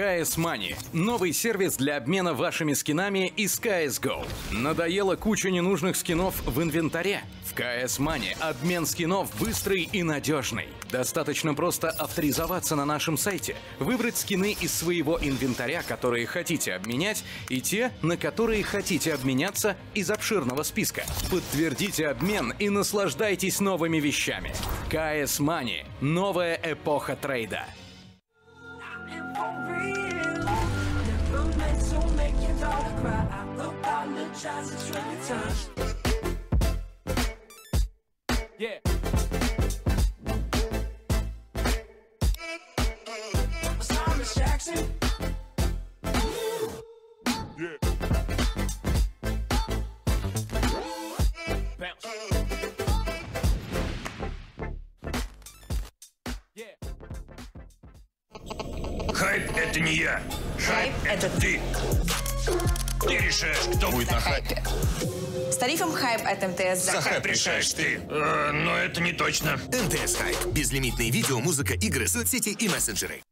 CS Money – новый сервис для обмена вашими скинами из CSGO. Надоело куча ненужных скинов в инвентаре? В CS Money обмен скинов быстрый и надежный. Достаточно просто авторизоваться на нашем сайте, выбрать скины из своего инвентаря, которые хотите обменять, и те, на которые хотите обменяться из обширного списка. Подтвердите обмен и наслаждайтесь новыми вещами. CS Money – новая эпоха трейда. And. Never meant to make your daughter cry. I apologize a trillion times. Yeah. Thomas Jackson. Bounce. Хайп — это не я. Хайп — это ты. Ты решаешь, кто будет на хайпе. С тарифом хайп от МТС за За хайп решаешь ты. Э, но это не точно. МТС Хайп. Безлимитные видео, музыка, игры, соцсети и мессенджеры.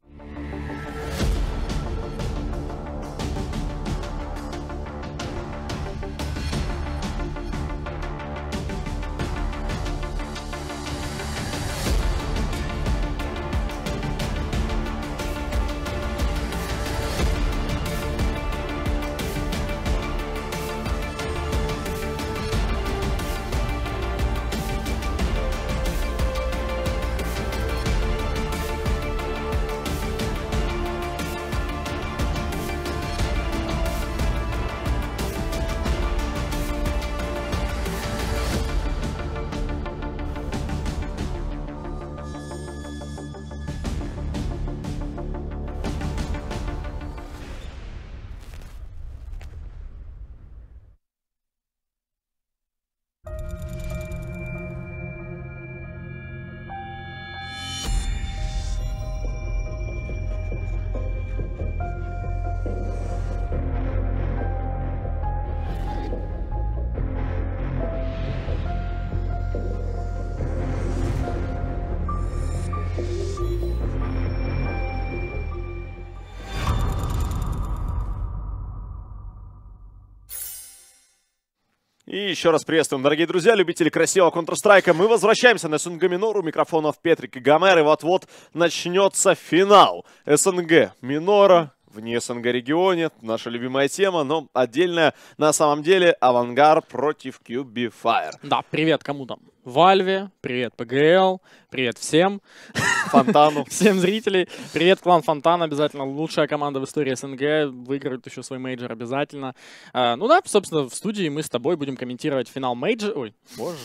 И еще раз приветствуем, дорогие друзья, любители красивого Counter-Strike. Мы возвращаемся на СНГ Минор. У микрофонов Петрик и Гомер. И вот-вот начнется финал СНГ Минора в не СНГ регионе. Наша любимая тема, но отдельная на самом деле Авангар против QB Fire. Да, привет кому там? Valve, привет PGL, привет всем. Фонтану. Всем зрителей. Привет, клан Фонтан. Обязательно лучшая команда в истории СНГ. Выиграют еще свой мейджор обязательно. А, ну да, собственно, в студии мы с тобой будем комментировать финал мейджор. Ой, боже.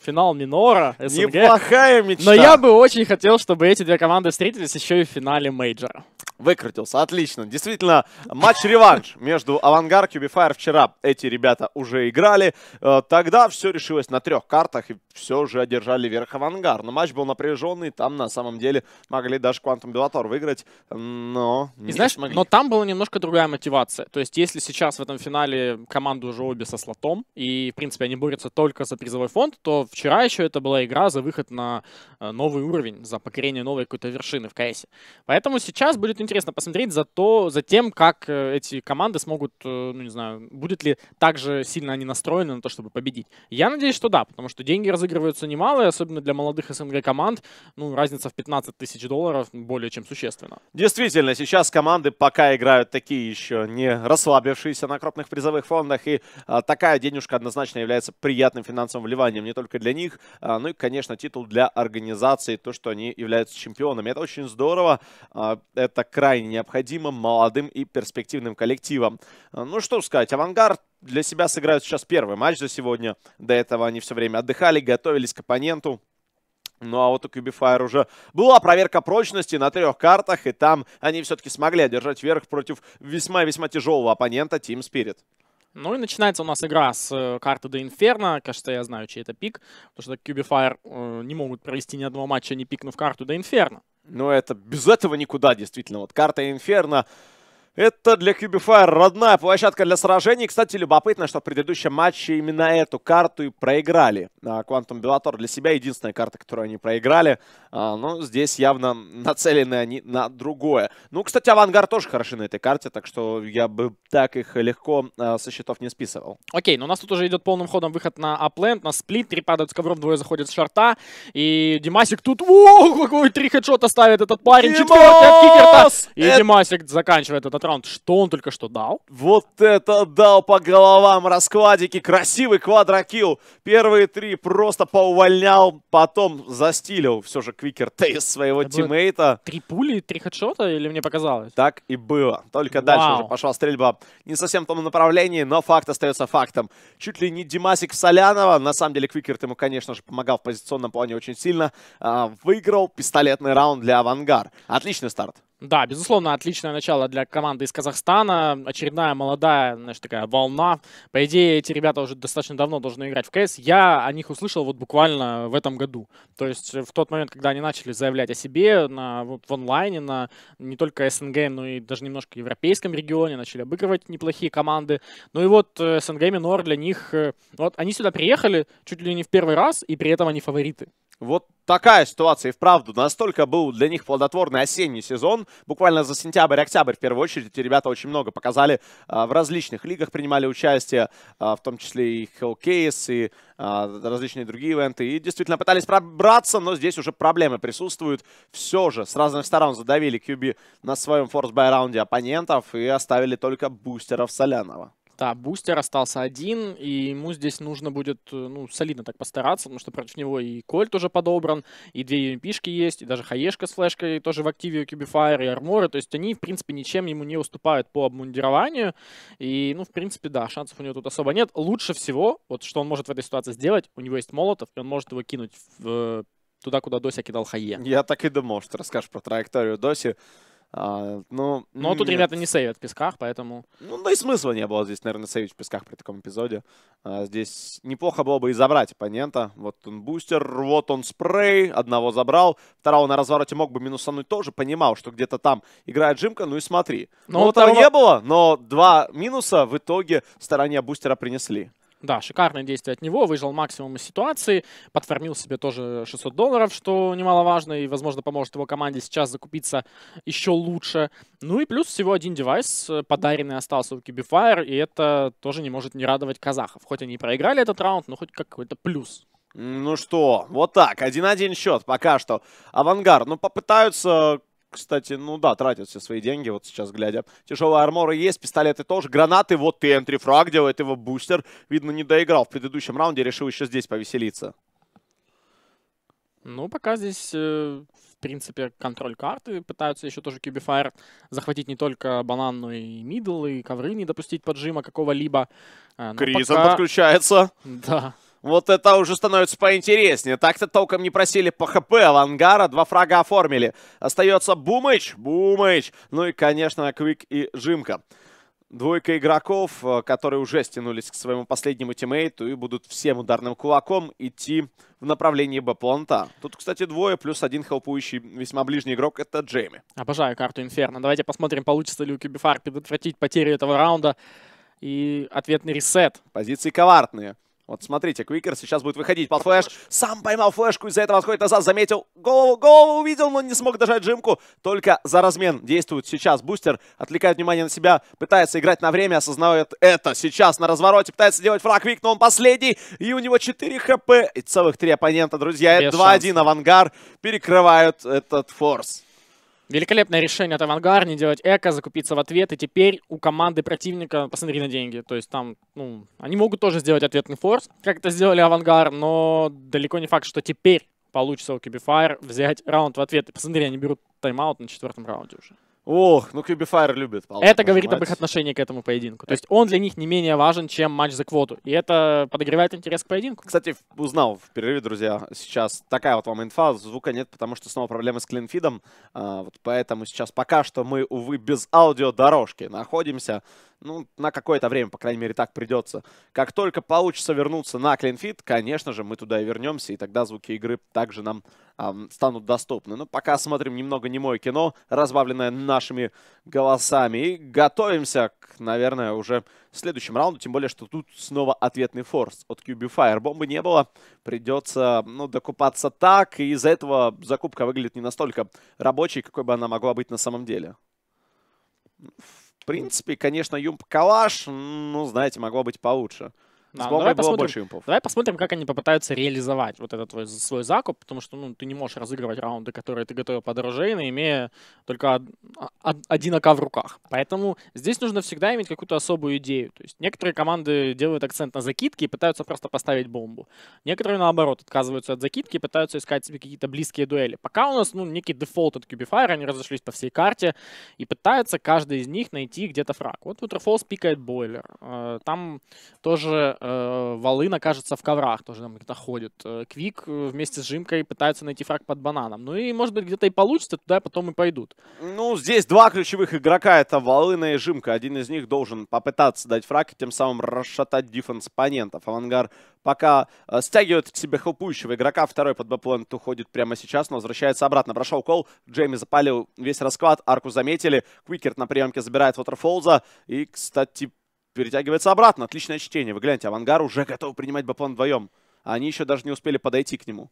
Финал минора СНГ. Неплохая мечта. Но я бы очень хотел, чтобы эти две команды встретились еще и в финале мейджора. Выкрутился, отлично. Действительно, матч-реванш между Авангар и Fire вчера эти ребята уже играли. Э, Тогда все решилось на трех картах, и все же одержали верх Авангар. Но матч был напряженный, там на самом деле могли даже Quantum Bellator выиграть, но И не знаешь, смогли. но там была немножко другая мотивация. То есть, если сейчас в этом финале команды уже обе со слотом, и, в принципе, они борются только за призовой фонд, то вчера еще это была игра за выход на э, новый уровень, за покорение новой какой-то вершины в КС. Поэтому сейчас будет интересно посмотреть за, то, за тем, как э, эти команды смогут, э, ну не знаю, будет ли так же сильно они настроены на то, чтобы победить. Я надеюсь, что да, потому что деньги разыгрываются немалые, особенно для молодых СНГ команд. Ну, разница в 15 тысяч долларов более чем существенна. Действительно, сейчас команды пока играют такие еще не расслабившиеся на крупных призовых фондах, и а, такая денежка однозначно является приятным финансовым вливанием не только для них, а, ну и, конечно, титул для организации, то, что они являются чемпионами. Это очень здорово, а, это крайне необходимо молодым и перспективным коллективам. А, Ну что сказать, Авангард для себя сыграют сейчас первый матч за сегодня. До этого они все время отдыхали, готовились к оппоненту. Ну а вот у Cubifire уже была проверка прочности на трех картах, и там они все-таки смогли одержать верх против весьма-весьма тяжелого оппонента Team Spirit. Ну и начинается у нас игра с э, карты до Инферно. Кажется, я знаю, чей это пик. Потому что Cubifire э, не могут провести ни одного матча, не пикнув карту до Инферно. Но это без этого никуда, действительно. Вот карта Инферно Это для Cubify родная площадка для сражений. Кстати, любопытно, что в предыдущем матче именно эту карту и проиграли. А, Quantum Bellator для себя единственная карта, которую они проиграли. А, Но здесь явно нацелены они на другое. Ну, кстати, Авангар тоже хороши на этой карте, так что я бы так их легко а, со счетов не списывал. Окей, но у нас тут уже идет полным ходом выход на A plant, на split, три падают с ковров, двое заходят с шорта, и Димасик тут, о, какой три хедшота ставит этот парень, четвертый от Кикерта, Димас! и Это- Димасик заканчивает этот раунд. Что он только что дал? Вот это дал по головам раскладики. Красивый квадрокилл. Первые три просто поувольнял, потом застилил все же Квикер Тейс своего Это тиммейта. Три пули, три хедшота, или мне показалось? Так и было. Только дальше Вау. уже пошла стрельба не совсем в том направлении, но факт остается фактом. Чуть ли не Димасик Солянова, на самом деле Квикер ему, конечно же, помогал в позиционном плане очень сильно, а, выиграл пистолетный раунд для Авангар. Отличный старт. Да, безусловно, отличное начало для команды из Казахстана. Очередная молодая, знаешь, такая волна. По идее, эти ребята уже достаточно давно должны играть в КС. Я о них услышал вот буквально в этом году. То есть э, в тот момент, когда они начали заявлять о себе на, вот, в онлайне, на не только СНГ, но и даже немножко европейском регионе, начали обыгрывать неплохие команды. Ну и вот э, СНГ минор для них... э, Вот они сюда приехали чуть ли не в первый раз, и при этом они фавориты. Вот такая ситуация и вправду. Настолько был для них плодотворный осенний сезон. Буквально за сентябрь-октябрь, в первую очередь, эти ребята очень много показали. а, в различных лигах принимали участие, а, в том числе и Hellcase, и а, различные другие ивенты. И действительно пытались пробраться, но здесь уже проблемы присутствуют. Все же с разных сторон задавили QB на своем force-buy раунде оппонентов и оставили только бустеров соляного. Да, бустер остался один, и ему здесь нужно будет, э, ну, солидно так постараться, потому что против него и Кольт уже подобран, и две UMP-шки есть, и даже Хаешка с флешкой тоже в активе у QB Fire, и арморы, то есть они, в принципе, ничем ему не уступают по обмундированию, и, ну, в принципе, да, шансов у него тут особо нет. Лучше всего, вот что он может в этой ситуации сделать, у него есть молотов, и он может его кинуть в, э, туда, куда Дося кидал Хае. Я так и думал, что расскажешь про траекторию Доси. А, ну, Но тут нет. ребята не сейвят в песках, поэтому... Ну, да и смысла не было здесь, наверное, сейвить в песках при таком эпизоде. А, здесь неплохо было бы и забрать оппонента. Вот он бустер, вот он спрей, одного забрал, второго на развороте мог бы минусануть тоже, понимал, что где-то там играет Джимка, ну и смотри. Но Ну, этого второго- не было, но два минуса в итоге стороне бустера принесли. Да, шикарное действие от него, выжил максимум из ситуации, подформил себе тоже 600 долларов, что немаловажно, и, возможно, поможет его команде сейчас закупиться еще лучше. Ну и плюс всего один девайс э, подаренный остался у Cubifire, и это тоже не может не радовать казахов. Хоть они и проиграли этот раунд, но хоть какой-то плюс. Ну что, вот так, 1-1 счет пока что. Авангард, ну попытаются, кстати, ну да, тратят все свои деньги, вот сейчас глядя. Тяжелые арморы есть, пистолеты тоже, гранаты, вот и энтрифраг делает его бустер. Видно, не доиграл в предыдущем раунде, решил еще здесь повеселиться. Ну, пока здесь, э, в принципе, контроль карты. Пытаются еще тоже QB Fire захватить не только банан, но и middle, и ковры не допустить поджима какого-либо. Э, но Krizzen пока- подключается. Да. Вот это уже становится поинтереснее. Так-то толком не просели по HP Авангара. Два фрага оформили. Остается Бумыч. Бумыч. Ну и, конечно, Квик и Жимка. Двойка игроков, э, которые уже стянулись к своему последнему тиммейту и будут всем ударным кулаком идти в направлении Б-планта. Тут, кстати, двое плюс один хелпующий весьма ближний игрок — это Джейми. Обожаю карту Инферно. Давайте посмотрим, получится ли у Cubify предотвратить потерю этого раунда. И ответный ресет. Позиции коварные. Вот смотрите, Квикер сейчас будет выходить под флеш. Сам поймал флешку, из-за этого отходит назад, заметил. Голову, голову увидел, но не смог дожать Джимку. Только за размен действует сейчас бустер. Отвлекает внимание на себя, пытается играть на время, осознает это. Сейчас на развороте пытается делать фраг Квик, но он последний. И у него 4 хп и целых 3 оппонента, друзья. Без 2-1 авангар перекрывают этот форс. Великолепное решение от Авангар не делать эко, закупиться в ответ. И теперь у команды противника, посмотри на деньги. То есть там, ну, они могут тоже сделать ответный форс, как это сделали Авангар, но далеко не факт, что теперь получится у Cubifire взять раунд в ответ. И посмотри, они берут тайм-аут на четвертом раунде уже. Ох, ну Кьюбифайр любит. палку Это говорит об нажимать. их отношении к этому поединку. То есть он для них не менее важен, чем матч за квоту. И это подогревает интерес к поединку. Кстати, узнал в перерыве, друзья, сейчас такая вот вам инфа, звука нет, потому что снова проблемы с клинфидом, а, вот поэтому сейчас пока что мы, увы, без аудиодорожки находимся, Ну, на какое-то время, по крайней мере, так придется. Как только получится вернуться на клинфит, конечно же, мы туда и вернемся, и тогда звуки игры также нам ам, станут доступны. Но пока смотрим немного немое кино, разбавленное нашими голосами, и готовимся к, наверное, уже следующему раунду, тем более, что тут снова ответный форс от QB Fire. Бомбы не было, придется, ну, докупаться так, и из-за этого закупка выглядит не настолько рабочей, какой бы она могла быть на самом деле. Принципе, конечно, юмп калаш, ну, знаете, могло быть получше. С бомбой давай было посмотрим. больше юмпов. Давай посмотрим, как они попытаются реализовать вот этот твой, свой закуп, потому что ну, ты не можешь разыгрывать раунды, которые ты готовил под оружейно, имея только од- а- од- один АК в руках. Поэтому здесь нужно всегда иметь какую-то особую идею. То есть некоторые команды делают акцент на закидки и пытаются просто поставить бомбу. Некоторые, наоборот, отказываются от закидки и пытаются искать себе какие-то близкие дуэли. Пока у нас ну, некий дефолт от QB Fire, они разошлись по всей карте и пытаются каждый из них найти где-то фраг. Вот Waterfallz пикает бойлер. Э, Там тоже э, Волына, кажется, в коврах тоже там где-то ходит. Э, Квик э, вместе с Жимкой пытаются найти фраг под бананом. Ну и, может быть, где-то и получится, туда потом и пойдут. Ну, здесь два ключевых игрока. Это Волына и Жимка. Один из них должен попытаться дать фраг и тем самым расшатать defense оппонентов. Авангар пока э, стягивает к себе хелпующего игрока. Второй под B plant уходит прямо сейчас, но возвращается обратно. Прошел call. Jame запалил весь расклад. Арку заметили. Квикерт на приемке забирает Waterfallza. И, кстати, перетягивается обратно. Отличное чтение. Вы гляньте, Авангар уже готов принимать B plant вдвоем. А они еще даже не успели подойти к нему.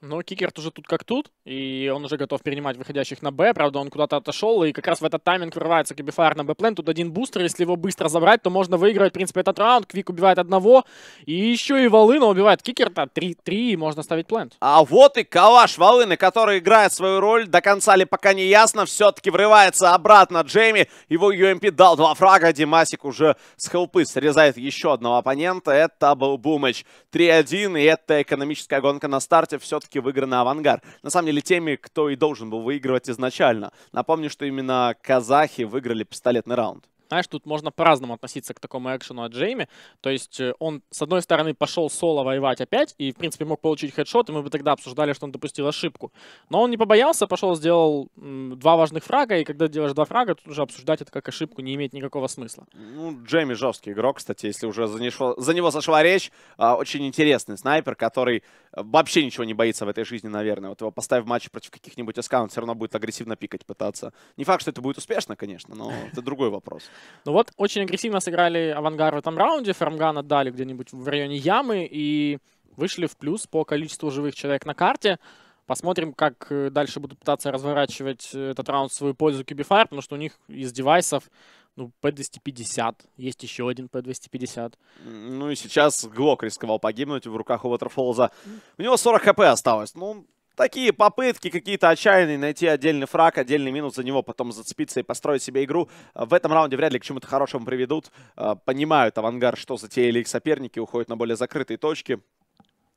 Но Кикерт уже тут как тут, и он уже готов принимать выходящих на Б. Правда, он куда-то отошел, и как раз в этот тайминг вырывается QB Fire на B plant. Тут один бустер, если его быстро забрать, то можно выиграть, в принципе, этот раунд. Квик убивает одного, и еще и Волына убивает Кикерта. 3-3, и можно ставить плент. А вот и Калаш Волыны, который играет свою роль. До конца ли пока не ясно. Все-таки врывается обратно Джейми. Его UMP дал два фрага. Димасик уже с хелпы срезает еще одного оппонента. Это был Бумыч. 3-1. И это экономическая гонка на старте. Все-таки выиграна Авангар. На самом деле теми, кто и должен был выигрывать изначально. Напомню, что именно казахи выиграли пистолетный раунд. Знаешь, тут можно по-разному относиться к такому экшену от Джейми. То есть э, он, с одной стороны, пошел соло воевать опять, и, в принципе, мог получить хедшот, и мы бы тогда обсуждали, что он допустил ошибку. Но он не побоялся, пошел, сделал два важных фрага, и когда делаешь два фрага, тут уже обсуждать это как ошибку не имеет никакого смысла. Ну, Джейми жесткий игрок, кстати, если уже за, него- за него зашла речь. А, очень интересный снайпер, который а, вообще ничего не боится в этой жизни, наверное. Вот его поставив в матче против каких-нибудь СК, он все равно будет агрессивно пикать пытаться. Не факт, что это будет успешно, конечно, но это другой вопрос. Ну вот, очень агрессивно сыграли Авангар в этом раунде, Фармган отдали где-нибудь в районе ямы, и вышли в плюс по количеству живых человек на карте. Посмотрим, как э, дальше будут пытаться разворачивать э, этот раунд в свою пользу Cubify, потому что у них из девайсов ну, P250, есть еще один P250. М, Ну и сейчас Глок рисковал погибнуть в руках у Waterfallza. У него 40 хп осталось. Ну, такие попытки какие-то отчаянные найти отдельный фраг, отдельный минус за него, потом зацепиться и построить себе игру. А, В этом раунде вряд ли к чему-то хорошему приведут. А, Понимают Авангар, что затеяли их соперники, уходят на более закрытые точки.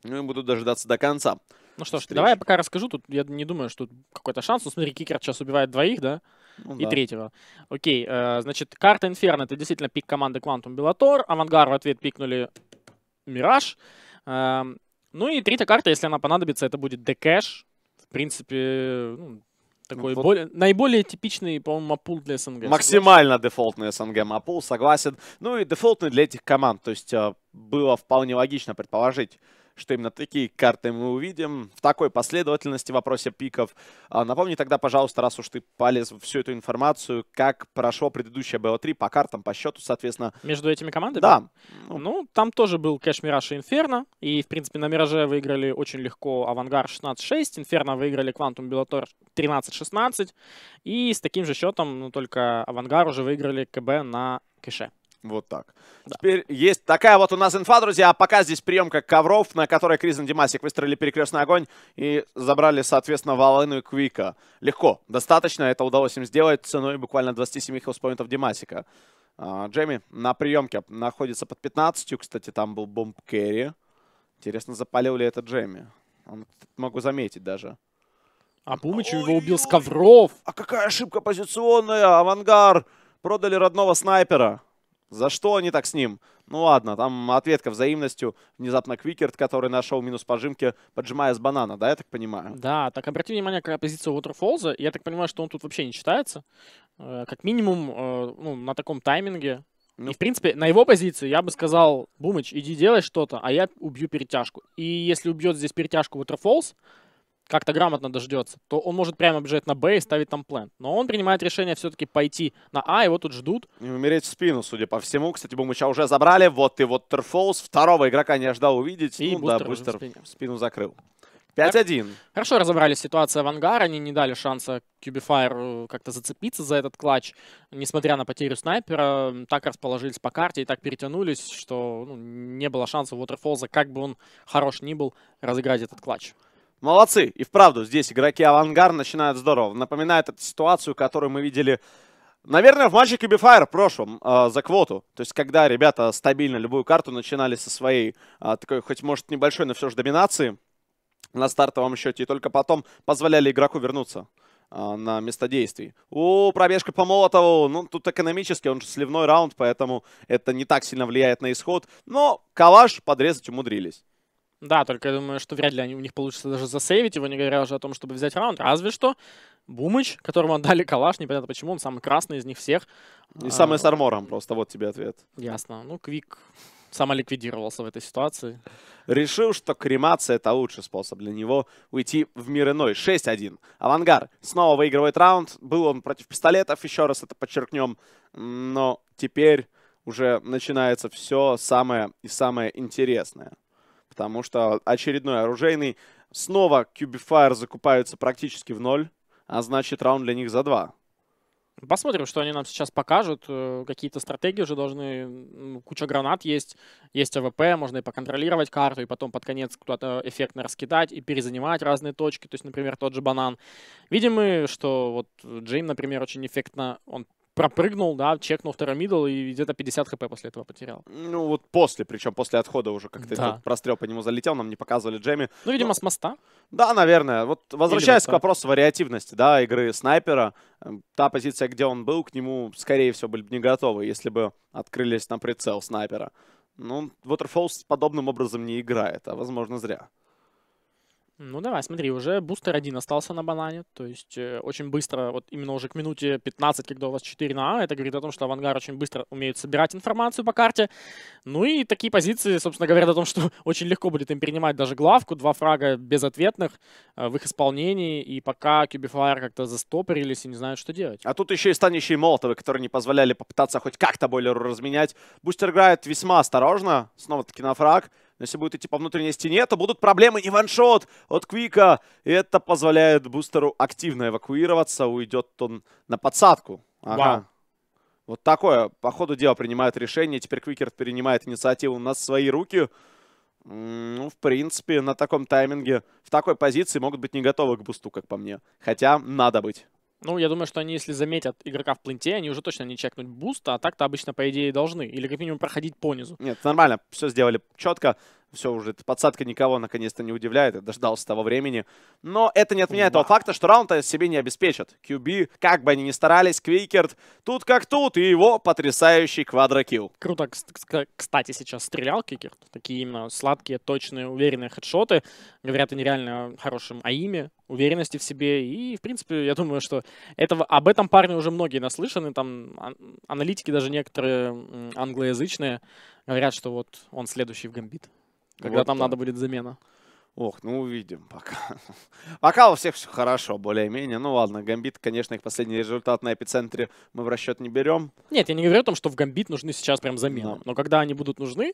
Ну и будут дожидаться до конца. Ну что ж, Встречи. давай я пока расскажу. Тут я не думаю, что тут какой-то шанс. Ну смотри, Кикерт сейчас убивает двоих, да? Ну и да. третьего. Окей, э, значит, карта Инферно это действительно пик команды Quantum Bellator. Авангар в ответ пикнули Мираж. Эм, ну и третья карта, если она понадобится, это будет de_cache. В принципе, ну, такой вот- более, наиболее типичный, по-моему, мапул для СНГ. Максимально дефолтный СНГ Мапул, согласен. Ну и дефолтный для этих команд. То есть э, было вполне логично предположить, что именно такие карты мы увидим в такой последовательности в вопросе пиков. А, напомни тогда, пожалуйста, раз уж ты полез в всю эту информацию, как прошло предыдущее BO3 по картам, по счету, соответственно. Между этими командами? Да, ну, Ну, там тоже был Кэш Мираж и Инферно. И, в принципе, на Мираже выиграли очень легко Авангар 16-6. Инферно выиграли Quantum Bellator 13-16. И с таким же счетом, ну, только Авангар уже выиграли КБ на Кэше. Вот так. Теперь есть такая вот у нас инфа, друзья. А пока здесь приемка ковров, на которой Кризен Димасик выстроили перекрестный огонь и забрали, соответственно, Валыну и Квика. Легко, достаточно. Это удалось им сделать ценой буквально 27 хелспоинтов Димасика. А, Джейми на приемке находится под 15. Кстати, там был бомб керри. Интересно, запалил ли это Джейми? Он- Могу заметить даже. А Пумыч его убил с ковров. А какая ошибка позиционная! Авангар! Продали родного снайпера. За что они так с ним? Ну ладно, там ответка взаимностью. Внезапно Квикерт, который нашел минус пожимки, поджимая с банана, да, я так понимаю? Да, так обрати внимание, какая позиция у Waterfalls'а. Я так понимаю, что он тут вообще не читается. Э, Как минимум, э, ну, на таком тайминге И, в принципе, на его позиции я бы сказал, Бумыч, иди делай что-то, а я убью перетяжку. И если убьет здесь перетяжку Waterfalls, как-то грамотно дождется, то он может прямо бежать на Б и ставить там план. Но он принимает решение все-таки пойти на А, его тут ждут. И умереть в спину, судя по всему. Кстати, Бумыча уже забрали. Вот и вот Терфолс. Второго игрока не ожидал увидеть. И ну, да, бустер в бустер спине. в спину закрыл. 5-1. Хорошо разобрались с ситуацией Авангар, они не дали шанса э, как-то зацепиться за этот клатч, несмотря на потерю снайпера, так расположились по карте и так перетянулись, что ну, не было шанса у Waterfalls'а, как бы он хорош ни был, разыграть этот клатч. Молодцы. И вправду здесь игроки Авангар начинают здорово. Напоминает эту ситуацию, которую мы видели, наверное, в матче Cubifier в прошлом э, за квоту. То есть, когда ребята стабильно любую карту начинали со своей, а, такой, хоть может небольшой, но все же доминации на стартовом счете. И только потом позволяли игроку вернуться а, на место действий. О, пробежка по Молотову. Ну, тут экономически, он же сливной раунд, поэтому это не так сильно влияет на исход. Но калаш подрезать умудрились. Да, только я думаю, что вряд ли они, у них получится даже засейвить его, не говоря уже о том, чтобы взять раунд. Разве что Бумыч, которому отдали калаш, непонятно почему, он самый красный из них всех. И А, самый с армором просто, вот тебе ответ. Ясно. Ну, Квик самоликвидировался в этой ситуации. Решил, что кремация это лучший способ для него уйти в мир иной. 6-1. Авангар снова выигрывает раунд. Был он против пистолетов, еще раз это подчеркнем. Но теперь уже начинается все самое и самое интересное. Потому что очередной оружейный. Снова QB Fire закупаются практически в ноль. А значит, раунд для них за два. Посмотрим, что они нам сейчас покажут. Э, Какие-то стратегии уже должны... Куча гранат есть. Есть АВП, можно и поконтролировать карту, и потом под конец куда-то эффектно раскидать и перезанимать разные точки. То есть, например, тот же банан. Видим мы, что вот Джейм, например, очень эффектно... Он пропрыгнул, да, чекнул второй мидл и где-то 50 хп после этого потерял. Ну вот после, причем после отхода уже как-то Да. прострел по нему залетел, нам не показывали Джемми. Ну, видимо, с моста. Да, наверное. Вот возвращаясь к так. вопросу вариативности, да, игры снайпера, эм, та позиция, где он был, к нему, скорее всего, были бы не готовы, если бы открылись на прицел снайпера. Ну, Waterfalls подобным образом не играет, а возможно зря. Ну, давай, смотри, уже бустер один остался на банане, то есть э, очень быстро, вот именно уже к минуте 15, когда у вас 4 на А, это говорит о том, что Авангар очень быстро умеет собирать информацию по карте. Ну и такие позиции, собственно, говорят о том, что очень легко будет им перенимать даже главку, два фрага безответных э, в их исполнении, и пока Cubifier как-то застопорились и не знают, что делать. А тут еще и станущие молотовы, которые не позволяли попытаться хоть как-то бойлеру разменять. Бустер играет весьма осторожно, снова-таки на фраг. Но Если будет идти по внутренней стене, то будут проблемы не one shot от Квика. И это позволяет бустеру активно эвакуироваться. Уйдет он на подсадку. Ага. Вау. Вот такое, по ходу дела, принимает решение. Теперь Квикерт перенимает инициативу на свои руки. Ну, в принципе, на таком тайминге, в такой позиции могут быть не готовы к бусту, как по мне. Хотя надо быть. Ну, я думаю, что они, если заметят игрока в пленте, они уже точно не чекнут boost, а так-то обычно, по идее, должны. Или как минимум проходить по. Нет, нормально, все сделали четко. Все уже, эта подсадка никого наконец-то не удивляет, я дождался того времени. Но это не отменяет того факта, что раунд себе не обеспечат. QB, как бы они ни старались, Квикерт, тут как тут, и его потрясающий квадрокилл. Круто, кс- кс- кстати, сейчас стрелял кикер. Такие именно сладкие, точные, уверенные хедшоты. Говорят они реально о хорошем аиме, уверенности в себе. И, в принципе, я думаю, что этого, об этом парне уже многие наслышаны. Там ан- аналитики, даже некоторые англоязычные, говорят, что вот он следующий в гамбит. Когда Вот там так. надо будет замена. Ох, ну увидим пока. Пока у всех все хорошо, более-менее. Ну ладно, Гамбит, конечно, их последний результат на эпицентре мы в расчет не берем. Нет, я не говорю о том, что в гамбит нужны сейчас прям замены. Да. Но когда они будут нужны,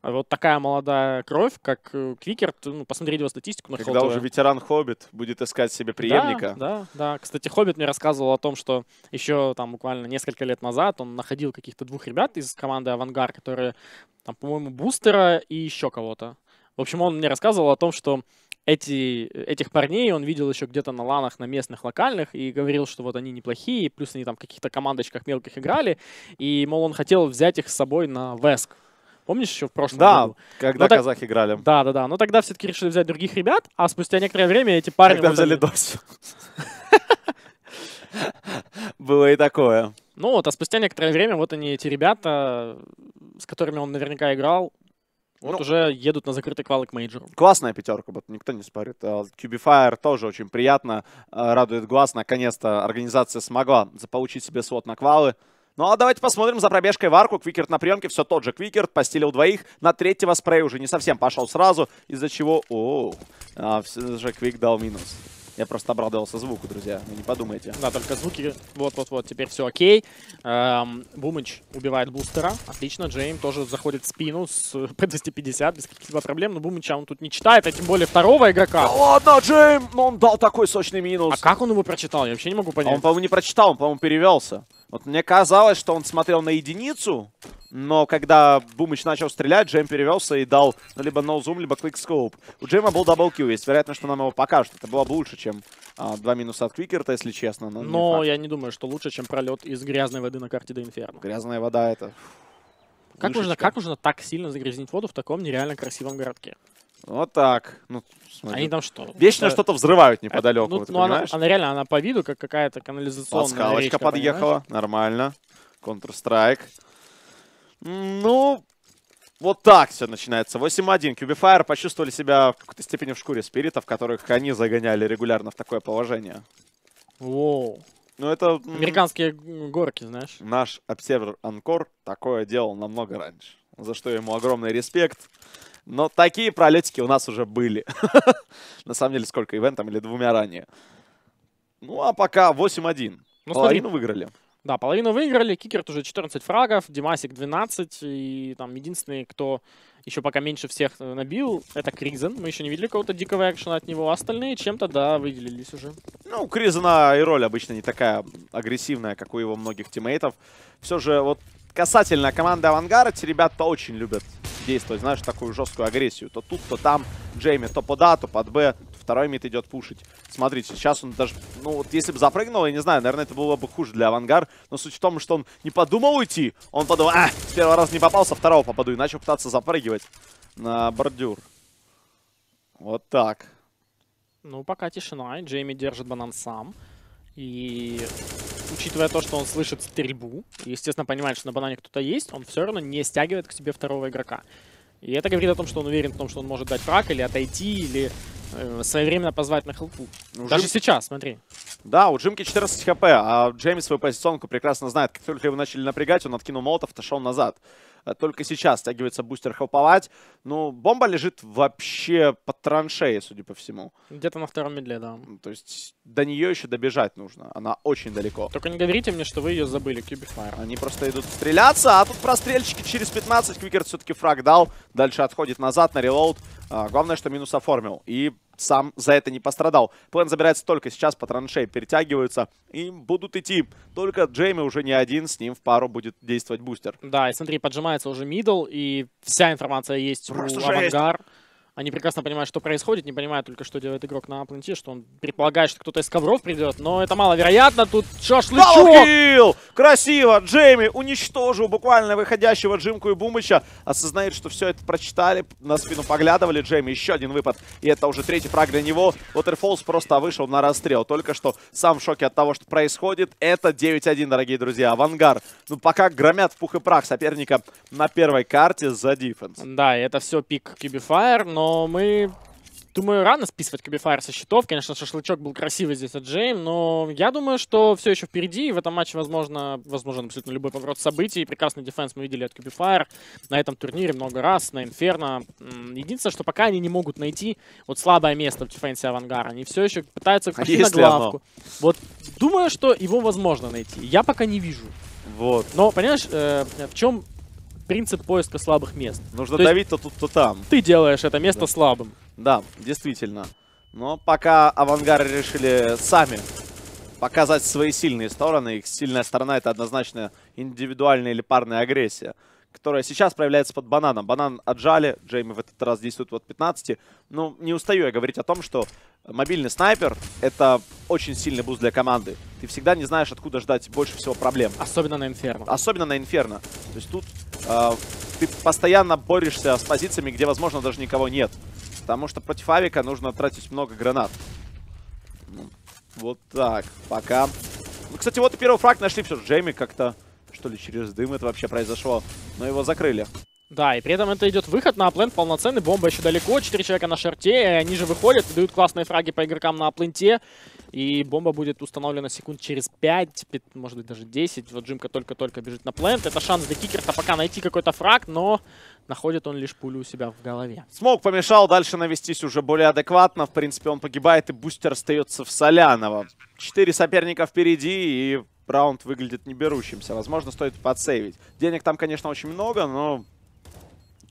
вот такая молодая кровь, как э, Квикер, ну, посмотри его статистику на Когда уже ветеран Хоббит будет искать себе преемника. Да, да, да. Кстати, Хоббит мне рассказывал о том, что еще там буквально несколько лет назад он находил каких-то двух ребят из команды Авангар, которые, там, по-моему, Бустера и еще кого-то. В общем, он мне рассказывал о том, что эти, этих парней он видел еще где-то на ланах, на местных, локальных, и говорил, что вот они неплохие, плюс они там в каких-то командочках мелких играли, и, мол, он хотел взять их с собой на Веск. Помнишь еще в прошлом Да, году? когда Ну так- казахи играли. Да, да, да. Но тогда все-таки решили взять других ребят, а спустя некоторое время эти парни... Когда вот взяли они- Досю. Было и такое. Ну вот, а спустя некоторое время вот они, эти ребята, с которыми он наверняка играл, вот Ну, уже едут на закрытый квалы к мейджору. Классная пятерка, вот никто не спорит. Cubifier тоже очень приятно, а, радует глаз. Наконец-то организация смогла заполучить себе слот на квалы. Ну а давайте посмотрим за пробежкой в арку. Квикерт на приемке, все тот же Квикерт, постелил двоих. На третьего спрей уже не совсем пошел сразу, из-за чего... О, а, все же Квик дал минус. Я просто обрадовался звуку, друзья, вы не подумайте. Да, только звуки. Вот-вот-вот, теперь все окей. Эм, Бумыч убивает бустера. Отлично. Джейм тоже заходит в спину с P250 без каких-либо проблем. Но Бумыча он тут не читает, а тем более второго игрока. Ладно, Джейм, но он дал такой сочный минус. А как он его прочитал? Я вообще не могу А понять. он, по-моему, не прочитал, он, по-моему, перевелся. Вот мне казалось, что он смотрел на единицу, но когда Бумыч начал стрелять, Джейм перевелся и дал ну, либо no-zoom, либо quickscope. У Джейма был double kill, есть вероятность, что нам его покажут. Это было бы лучше, чем а, два минуса от Квикерта, если честно. Но, не Но факт. я не думаю, что лучше, чем пролет из грязной воды на карте до Инферно. Грязная вода это... Как Вышечка. как можно так сильно загрязнить воду в таком нереально красивом городке? Вот так. Ну, смотри. Они там что? Вечно это- что-то взрывают неподалеку, Ну, ну, она, понимаешь? она реально, она по виду как какая-то канализационная Пасхалочка речка, подъехала. Нормально. Counter-Strike. Ну, вот так все начинается. 8-1. Кубифайр почувствовали себя в какой-то степени в шкуре спиритов, которых они загоняли регулярно в такое положение. понимаешь? Воу. Ну, это Американские горки, знаешь. наш обсервер Анкор такое делал намного раньше. За что ему огромный респект. Но такие пролетики у нас уже были. На самом деле, сколько ивентом или двумя ранее. Ну, а пока 8-1. Ну, Половину выиграли. Да, половину выиграли, Кикерт уже 14 фрагов, Димасик 12, и там единственный, кто еще пока меньше всех э, набил, это Кризен. Мы еще не видели какого-то дикого экшена от него, остальные чем-то, да, выделились уже. Ну, у Кризена и роль обычно не такая агрессивная, как у его многих тиммейтов. Все же, вот касательно команды Авангард, ребята очень любят действовать, знаешь, такую жесткую агрессию. То тут, то там. Джейми то под А, то под Б. Второй мид идет пушить. Смотрите, сейчас он даже... Ну, вот если бы запрыгнул, я не знаю, наверное, это было бы хуже для Авангар. Но суть в том, что он не подумал уйти. Он подумал, а, с первого раза не попал, со второго попаду. И начал пытаться запрыгивать на бордюр. Вот так. Ну, пока тишина, Джейми держит банан сам. И учитывая то, что он слышит стрельбу, и, естественно, понимает, что на банане кто-то есть, он все равно не стягивает к себе второго игрока. И это говорит о том, что он уверен в том, что он может дать фраг, или отойти, или э, своевременно позвать на хелпу. Ну, Даже Джим- сейчас, смотри. Да, у Джимки 14 хп, а Джейми свою позиционку прекрасно знает. Как только его начали напрягать, он откинул молотов, отошел назад. А Только сейчас стягивается бустер хелповать. Ну, бомба лежит вообще под траншеей, судя по всему. Где-то на втором медле, да. То есть до нее еще добежать нужно. Она очень далеко. Только не говорите мне, что вы ее забыли, Кьюбифайр. Они просто идут стреляться, а тут прострельчики через 15. Квикер все-таки фраг дал. Дальше отходит назад на релоуд. А, главное, что минус оформил. И сам за это не пострадал. План забирается только сейчас, по траншеи перетягиваются. И будут идти. Только Джейми уже не один, с ним в пару будет действовать бустер. Да, и смотри, поджимается уже middle, и вся информация есть Просто у жесть. Они прекрасно понимают, что происходит, не понимают только, что делает игрок на пленте, что он предполагает, что кто-то из ковров придет, но это маловероятно, тут шашлычок! Красиво! Джейми уничтожил буквально выходящего Джимку и Бумыча. Осознает, что все это прочитали, на спину поглядывали. Джейми еще один выпад. И это уже третий фраг для него. Waterfalls просто вышел на расстрел. Только что сам в шоке от того, что происходит. Это 9-1, дорогие друзья. Авангар. Ну, пока громят в пух и прах соперника на первой карте за defence. Да, это все pick QB Fire, но мы... Думаю, рано списывать QB Fire со счетов. Конечно, шашлычок был красивый здесь от Джейм, но я думаю, что все еще впереди. И в этом матче, возможно, возможен абсолютно любой поворот событий. Прекрасный defence мы видели от QB Fire на этом турнире много раз, на Инферно. Единственное, что пока они не могут найти вот слабое место в дефенсе Авангара. Они все еще пытаются А пойти на если оно? главку. Вот думаю, что его возможно найти. Я пока не вижу. Вот. Но, понимаешь, э, в чем принцип поиска слабых мест? Нужно То давить то тут, то там. Ты делаешь это место слабым. Да, действительно. Но пока авангары решили сами показать свои сильные стороны. Их сильная сторона это однозначно индивидуальная или парная агрессия, которая сейчас проявляется под бананом. Банан отжали, Джейми в этот раз действует от 15. Ну, не устаю я говорить о том, что мобильный снайпер это очень сильный boost для команды. Ты всегда не знаешь, откуда ждать больше всего проблем. Особенно на Инферно. Особенно на Инферно. То есть тут ты постоянно борешься с позициями, где, возможно, даже никого нет. Потому что против Авика нужно тратить много гранат. Вот так. Пока. Ну, кстати, вот и первый фраг нашли. Все, Джейми как-то, что ли, через дым это вообще произошло. Но его закрыли. Да, и при этом это идет выход на аплент полноценный, бомба еще далеко, 4 человека на шарте, они же выходят, дают классные фраги по игрокам на апленте, и бомба будет установлена секунд через 5, пят- может быть даже 10, вот Джимка только-только бежит на плент, это шанс для кикерта пока найти какой-то фраг, но находит он лишь пулю у себя в голове. Смог помешал дальше навестись уже более адекватно. В принципе, он погибает, и бустер остается в Солянова. Четыре соперника впереди, и раунд выглядит не берущимся. Возможно, стоит подсейвить. Денег там, конечно, очень много, но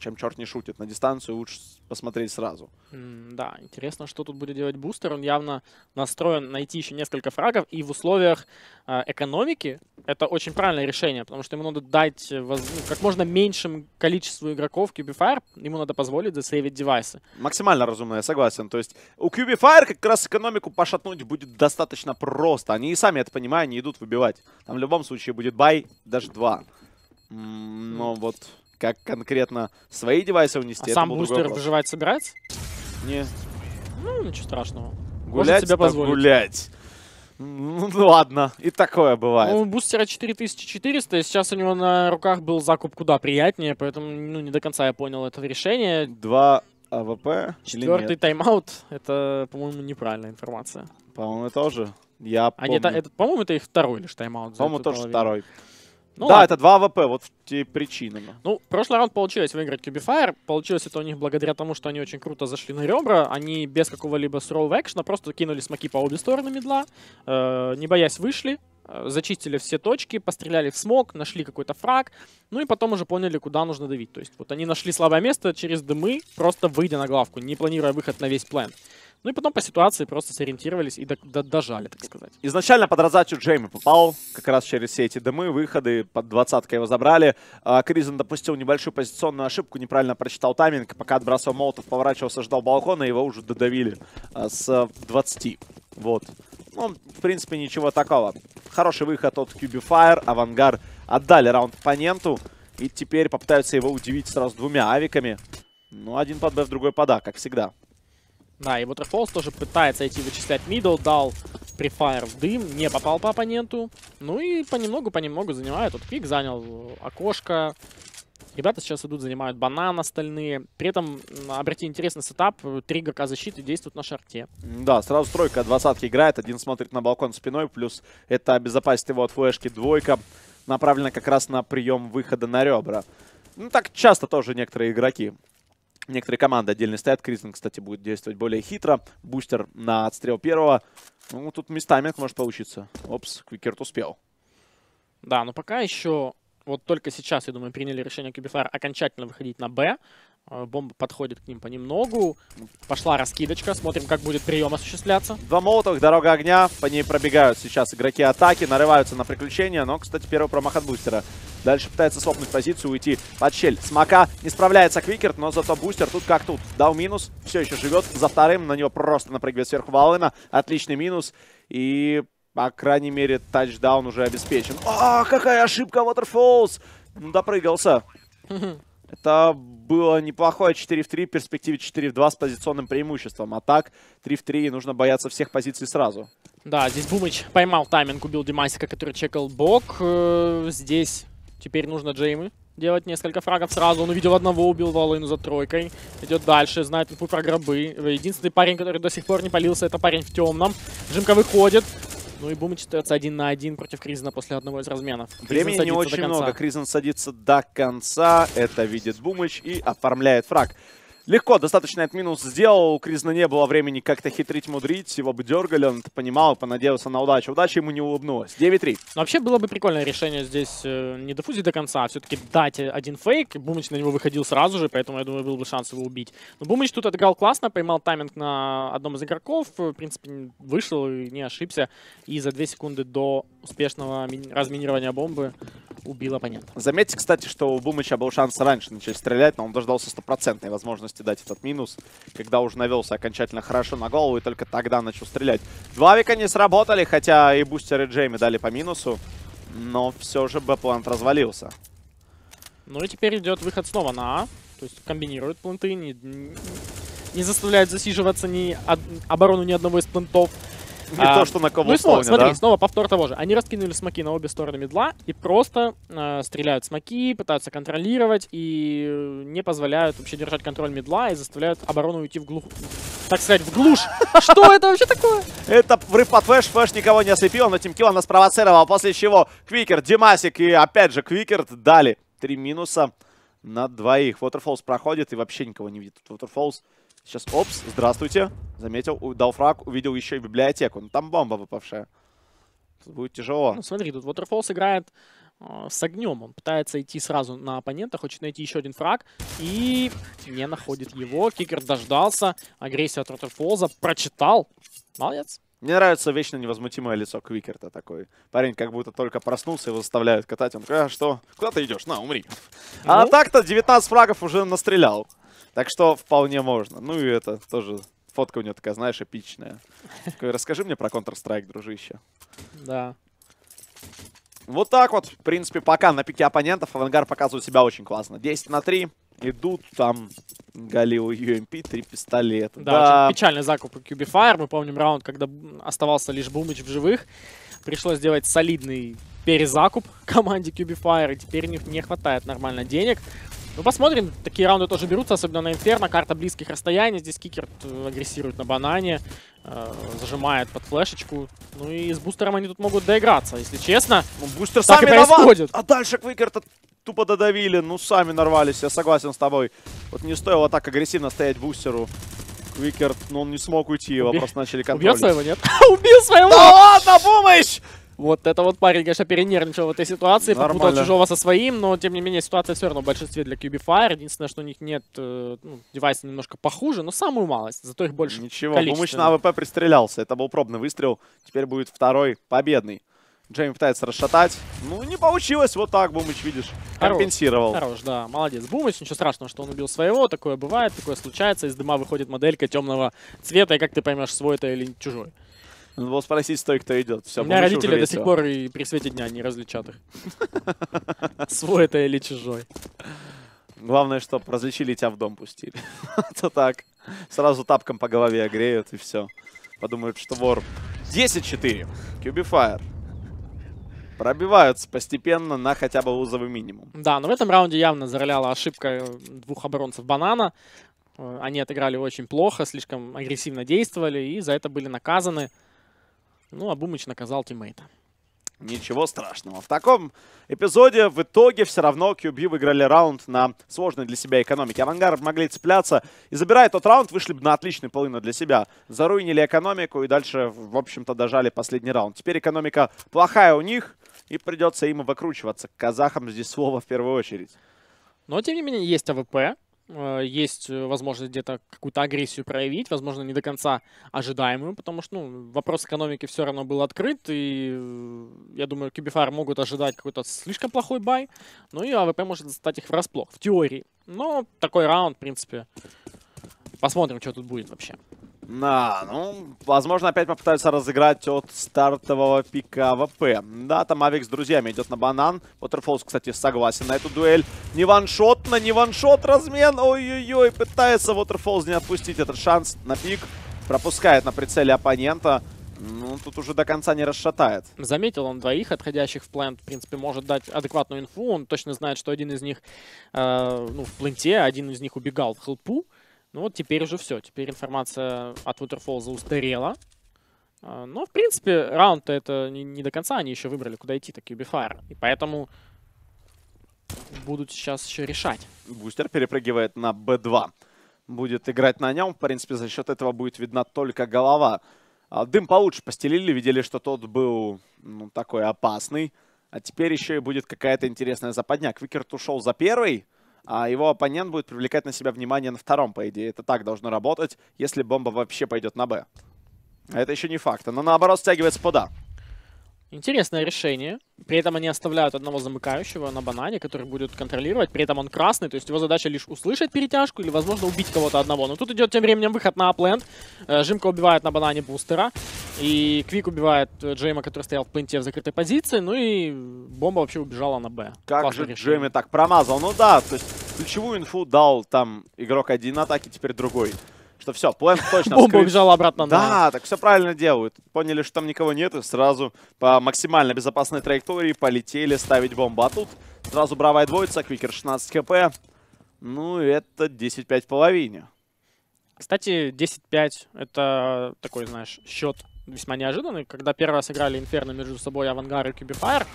чем черт не шутит, на дистанцию лучше посмотреть сразу. М, Да, интересно, что тут будет делать бустер. Он явно настроен найти еще несколько фрагов. И в условиях э, экономики это очень правильное решение, потому что ему надо дать э, воз- ну, как можно меньшему количеству игроков Cubifier, ему надо позволить засейвить девайсы. Максимально разумно, я согласен. То есть у Fire как раз экономику пошатнуть будет достаточно просто. Они и сами это понимают, не идут выбивать. Там в любом случае будет бай, даже два. Но вот как конкретно свои девайсы унести, А сам бустер выживать собирается? Не, Ну, ничего страшного. гулять себе позволить. гулять. Ну ладно, и такое бывает. Ну, у бустера 4400, и сейчас у него на руках был закуп куда приятнее, поэтому ну, не до конца я понял это решение. Два АВП Четвертый нет? тайм-аут, это, по-моему, неправильная информация. По-моему, тоже. Я А нет, помню. это, по-моему, это их второй лишь тайм-аут. По-моему, тоже половину. второй. Ну, да, ладно. это два АВП, вот те причины. Ну, прошлый раунд получилось выиграть QB Fire. Получилось это у них благодаря тому, что они очень круто зашли на ребра. Они без какого-либо сурового экшена просто кинули смоки по обе стороны мидла. э, не боясь вышли, э, зачистили все точки, постреляли в smoke, нашли какой-то фраг. Ну и потом уже поняли, куда нужно давить. То есть вот они нашли слабое место через дымы, просто выйдя на главку, не планируя выход на весь плент. Ну и потом по ситуации просто сориентировались и до- до- дожали, так сказать. Изначально под раздачу Джейми попал как раз через все эти дымы, выходы, под двадцаткой его забрали. А, Кризен допустил небольшую позиционную ошибку, неправильно прочитал тайминг, пока отбрасывал молотов, поворачивался, ждал балкона, его уже додавили а, с 20. Вот. Ну, в принципе, ничего такого. Хороший выход от Cubifier, Авангар отдали раунд оппоненту, и теперь попытаются его удивить сразу двумя авиками. Ну, один под Б, другой под А, как всегда. Да, и Waterfalls тоже пытается идти вычислять middle, дал prefire в дым, не попал по оппоненту. Ну и понемногу-понемногу занимает. Вот Квик занял окошко. Ребята сейчас идут, занимают банан остальные. При этом, м, обрати интересный setup, э, три игрока защиты действуют на шорте. Да, сразу тройка двадцатки играет. Один смотрит на балкон спиной, плюс это обезопасит его от флешки. Двойка направлена как раз на прием выхода на ребра. Ну, так часто тоже некоторые игроки. Некоторые команды отдельно стоят. Кризен, кстати, будет действовать более хитро. Бустер на отстрел первого. Ну, тут мистайминг может получиться. Опс, Квикерт успел. Да, но пока еще, вот только сейчас, я думаю, приняли решение Cubifier окончательно выходить на Б. Э, Бомба подходит к ним понемногу. Пошла раскидочка. Смотрим, как будет прием осуществляться. Два молотовых, дорога огня. По ней пробегают сейчас игроки атаки, нарываются на приключения. Но, кстати, первый промах от бустера. Дальше пытается свопнуть позицию, уйти под щель. Смока не справляется Квикерт, но зато бустер тут как тут. Дал минус, все еще живет. За вторым на него просто напрыгивает сверху Валына. Отличный минус. И, по крайней мере, тачдаун уже обеспечен. А, какая ошибка, Waterfalls! Ну, допрыгался. Это было неплохое 4 в 3, в перспективе 4 в 2 с позиционным преимуществом. А так 3 в 3 и нужно бояться всех позиций сразу. Да, здесь Бумыч поймал тайминг, убил Димасика, который чекал бок. Э, Здесь теперь нужно Джеймы делать несколько фрагов сразу. Он увидел одного, убил Волыну за тройкой. Идет дальше, знает инфу про гробы. Единственный парень, который до сих пор не полился, это парень в темном. Джимка выходит. Ну и Бумыч остается один на один против Кризена после одного из разменов. Кризен Времени не очень много. Кризен садится до конца. Это видит Бумыч и оформляет фраг. Легко, достаточно этот минус сделал. У Кризна не было времени как-то хитрить, мудрить. Его бы дергали, он это понимал, понадеялся на удачу. Удача ему не улыбнулась. 9-3. Но вообще было бы прикольное решение здесь э, не дофузить до конца, а все-таки дать один фейк. Бумыч на него выходил сразу же, поэтому, я думаю, был бы шанс его убить. Но Бумыч тут отыграл классно, поймал тайминг на одном из игроков. В принципе, вышел и не ошибся. И за 2 секунды до успешного ми- разминирования бомбы убил оппонента. Заметьте, кстати, что у Бумыча был шанс раньше начать стрелять, но он дождался стопроцентной возможности дать этот минус, когда уже навелся окончательно хорошо на голову и только тогда начал стрелять. Два века не сработали, хотя и бустер и Джейми дали по минусу, но все же Б-плант развалился. Ну и теперь идет выход снова на А. То есть комбинирует планты, не, не заставляет засиживаться ни од- оборону ни одного из плантов. Не А, то, что на Ну и снова, Коблстоуне, смотри, да? снова повтор того же. Они раскинули смоки на обе стороны медла и просто э, стреляют смоки, пытаются контролировать и не позволяют вообще держать контроль медла и заставляют оборону уйти в глух... Так сказать, в глушь. Что это вообще такое? Это врыв под флеш, флеш никого не ослепил, но Тим Килла нас провоцировал, после чего Квикер, Димасик и опять же Квикер дали три минуса на двоих. Waterfalls проходит и вообще никого не видит. Waterfalls сейчас, опс, здравствуйте, заметил, дал фраг, увидел еще и библиотеку. Ну там бомба выпавшая. Тут будет тяжело. Ну смотри, тут Waterfalls играет э, с огнем. Он пытается идти сразу на оппонента, хочет найти еще один фраг и не находит его. Кикер дождался, агрессия от Waterfalls прочитал. Молодец. Мне нравится вечно невозмутимое лицо Квикерта такой. Парень как будто только проснулся, его заставляют катать. Он такой, а что? Куда ты идешь? На, умри. А Ну. так-то 19 фрагов уже настрелял. Так что вполне можно. Ну и это тоже фотка у него такая, знаешь, эпичная. Такой, расскажи мне про Counter-Strike, дружище. Да. Вот так вот, в принципе, пока на пике оппонентов Авангар показывает себя очень классно. 10 на 3. Идут там Галил UMP, три пистолета. Да, очень печальный закуп у Cubifire. Мы помним раунд, когда оставался лишь Бумыч в живых. Пришлось сделать солидный перезакуп команде Cubifire, и теперь не хватает нормально денег. Ну, посмотрим. Такие раунды тоже берутся, особенно на Инферно. Карта близких расстояний. Здесь Кикер агрессирует на банане, э, зажимает под флешечку. Ну и с бустером они тут могут доиграться, если честно. Ну, бустер Так сами происходит. А дальше Квикерта тупо додавили. Ну, сами нарвались, я согласен с тобой. Вот не стоило так агрессивно стоять бустеру. Квикерт, ну, он не смог уйти, его Уби- просто начали контролить. своего, нет? Убил своего! Да ладно, помощь! Вот это вот парень, конечно, перенервничал в этой ситуации, попутал Нормально. чужого со своим, но тем не менее ситуация все равно в большинстве для QB Fire. Единственное, что у них нет, э, ну, девайсы немножко похуже, но самую малость, зато их больше Ничего, на АВП пристрелялся. Это был пробный выстрел. Теперь будет второй победный. Джейми пытается расшатать. Ну, не получилось. Вот так Бумыч, видишь, Хорош. компенсировал. Хорош, да, молодец. Бумыч, ничего страшного, что он убил своего, такое бывает, такое случается. Из дыма выходит моделька темного цвета, и как ты поймешь, свой это или чужой? Надо было спросить, стой, кто идет. Все, У меня родители до сих пор и при свете дня не различат их. Свой это или чужой. Главное, чтобы различили и тебя в дом пустили. А то так. Сразу тапком по голове огреют и все. Подумают, что вор. 10-4. Cubifire. Пробиваются постепенно на хотя бы лузовый минимум. Да, но в этом раунде явно зароляла ошибка э, двух оборонцев Банана. Э, Они отыграли очень плохо, слишком агрессивно действовали и за это были наказаны. Ну, а Бумыч наказал тиммейта. Ничего страшного. В таком эпизоде в итоге все равно QB выиграли раунд на сложной для себя экономике. Авангард могли цепляться и забирая тот раунд, вышли бы на отличный половину для себя. Заруинили экономику и дальше, в общем-то, дожали последний раунд. Теперь экономика плохая у них и придется им выкручиваться. К казахам здесь слово в первую очередь. Но, тем не менее, есть АВП. Э, Есть э, возможность где-то какую-то агрессию проявить, возможно, не до конца ожидаемую, потому что ну, вопрос экономики все равно был открыт, и э, я думаю, QB Fire могут ожидать какой-то слишком плохой buy, ну и АВП может застать их врасплох, в теории. Но такой раунд, в принципе, посмотрим, что тут будет вообще. Да, ну, возможно, опять попытаются разыграть от стартового пика АВП. Да, там Авик с друзьями идет на банан. Waterfalls, кстати, согласен на эту дуэль. Не one-shot на не one-shot размен. Ой-ой-ой, пытается Waterfalls не отпустить этот шанс на пик. Пропускает на прицеле оппонента. Ну, тут уже до конца не расшатает. Заметил он двоих, отходящих в плент, в принципе, может дать адекватную инфу. Он точно знает, что один из них э, ну, в пленте, один из них убегал в хелпу. Ну вот теперь уже все. Теперь информация от Waterfall устарела. А, Но, в принципе, раунд-то это не, не до конца. Они еще выбрали, куда идти, так Cubify. И поэтому будут сейчас еще решать. Бустер перепрыгивает на Б2. Будет играть на нем. В принципе, за счет этого будет видна только голова. А, Дым получше постелили, видели, что тот был ну, такой опасный. А теперь еще и будет какая-то интересная западня. Квикерт ушел за первый, а его оппонент будет привлекать на себя внимание на втором, по идее. Это так должно работать, если бомба вообще пойдет на Б. А это еще не факт. Но наоборот стягивается под А. Интересное решение. При этом они оставляют одного замыкающего на банане, который будет контролировать. При этом он красный, то есть его задача лишь услышать перетяжку или, возможно, убить кого-то одного. Но тут идет тем временем выход на апленд. Э, Жимка убивает на банане бустера. И Квик убивает э, Джейма, который стоял в пленте в закрытой позиции. Ну и бомба вообще убежала на Б. Как Классное же решение. Джемми так промазал? Ну да, то есть ключевую инфу дал там игрок один атаки, теперь другой. что все, план точно Бомба вскрыт. убежала обратно на... Да, так все правильно делают. Поняли, что там никого нет, и сразу по максимально безопасной траектории полетели ставить бомбу. А тут сразу бравая двоица, Квикер 16 хп. Ну, это 10-5 в половине. Кстати, 10-5 это такой, знаешь, счет весьма неожиданный. Когда первый раз играли Инферно между собой Авангар и Кубифайр,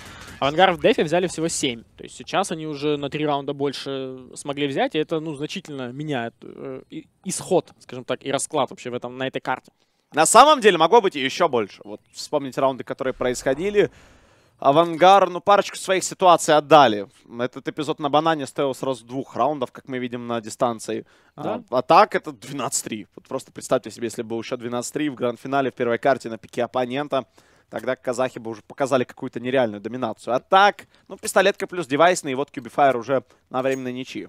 Авангар в дефе взяли всего 7. То есть сейчас они уже на 3 раунда больше смогли взять, и это, ну, значительно меняет э, исход, скажем так, и расклад вообще в этом, на этой карте. На самом деле могло быть еще больше. Вот вспомните раунды, которые происходили. Авангар, ну, парочку своих ситуаций отдали. Этот эпизод на банане стоил сразу двух раундов, как мы видим на дистанции. Да. А, а так это 12-3. Вот просто представьте себе, если бы еще 12-3 в гранд-финале в первой карте на пике оппонента, тогда казахи бы уже показали какую-то нереальную доминацию. А так, ну, пистолетка плюс девайсный, и вот Кубифайр уже на временной ничьи.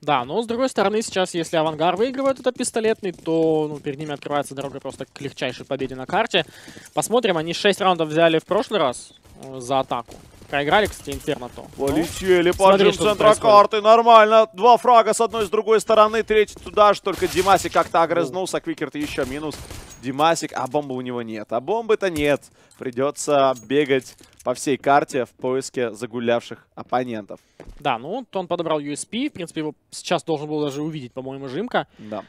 Да, но с другой стороны, сейчас, если Авангар выигрывает этот пистолетный, то ну, перед ними открывается дорога просто к легчайшей победе на карте. Посмотрим, они 6 раундов взяли в прошлый раз за атаку. Проиграли, кстати, Инферно то. Полетели, что тут центра карты, нормально. Два фрага с одной, с другой стороны, третий туда же, только Димасик как-то огрызнулся, Квикерт еще минус. Димасик, а бомбы у него нет. А бомбы-то нет. Придется бегать по всей карте в поиске загулявших оппонентов. Да, ну вот он подобрал USP, в принципе, его сейчас должен был даже увидеть, по-моему, Жимка. Да.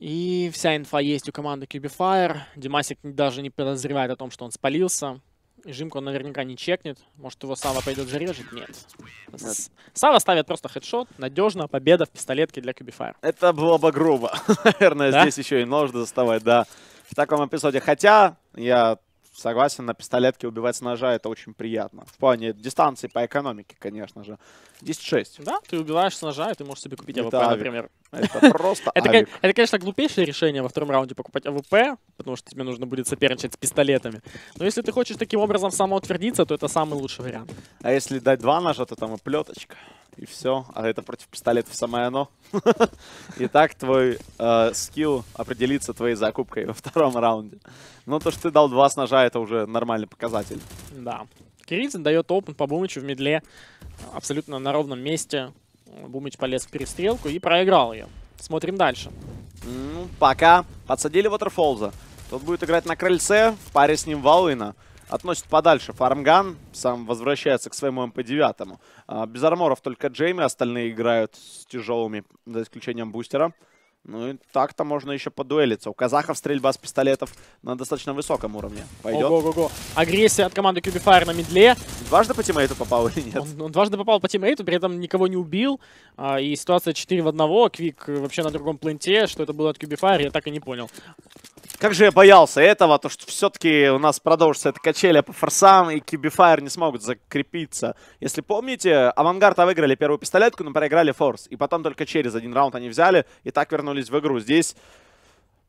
И вся инфа есть у команды Cubifier. Димасик даже не подозревает о том, что он спалился. Он наверняка не чекнет. Может, его Сава пойдет же режет? Нет. С- Сава ставит просто headshot. Надежно. Победа в пистолетке для QB Fire. Это было бы грубо. Наверное, Да? здесь еще и нож доставать, да. В таком эпизоде. Хотя, я согласен, на пистолетке убивать с ножа это очень приятно. В плане дистанции по экономике, конечно же. 10-6. Да, ты убиваешь с ножа, и ты можешь себе купить АВП, например. Это просто Это, конечно, глупейшее решение во втором раунде покупать АВП, потому что тебе нужно будет соперничать с пистолетами. Но если ты хочешь таким образом самоутвердиться, то это самый лучший вариант. А если дать два ножа, то там и плеточка. И все. А это против пистолетов самое оно. И так твой э, скилл определится твоей закупкой во втором раунде. Ну, то, что ты дал два с ножа, это уже нормальный показатель. Да. Кириллицын дает опен по Бумычу в медле. Абсолютно на ровном месте. Бумыч полез в перестрелку и проиграл ее. Смотрим дальше. Ну, пока подсадили Waterfalls а. Тот будет играть на крыльце, в паре с ним Волына. Относит подальше farm gun, сам возвращается к своему МП-9. А, без арморов только Джейми, остальные играют с тяжелыми, за исключением бустера. Ну и так-то можно еще подуэлиться. У казахов стрельба с пистолетов на достаточно высоком уровне. Пойдет. Ого-го-го. Агрессия от команды QB Fire на мидле. Дважды по тиммейту попал или нет? Он, он дважды попал по тиммейту, при этом никого не убил. А, и ситуация 4 в 1. Квик э, вообще на другом пленте. Что это было от Cubifier, я так и не понял. Как же я боялся этого, то что все-таки у нас продолжится эта качеля по форсам, и Кибифайр не смогут закрепиться. Если помните, Авангард выиграли первую пистолетку, но проиграли форс. И потом только через один раунд они взяли и так вернулись в игру. Здесь,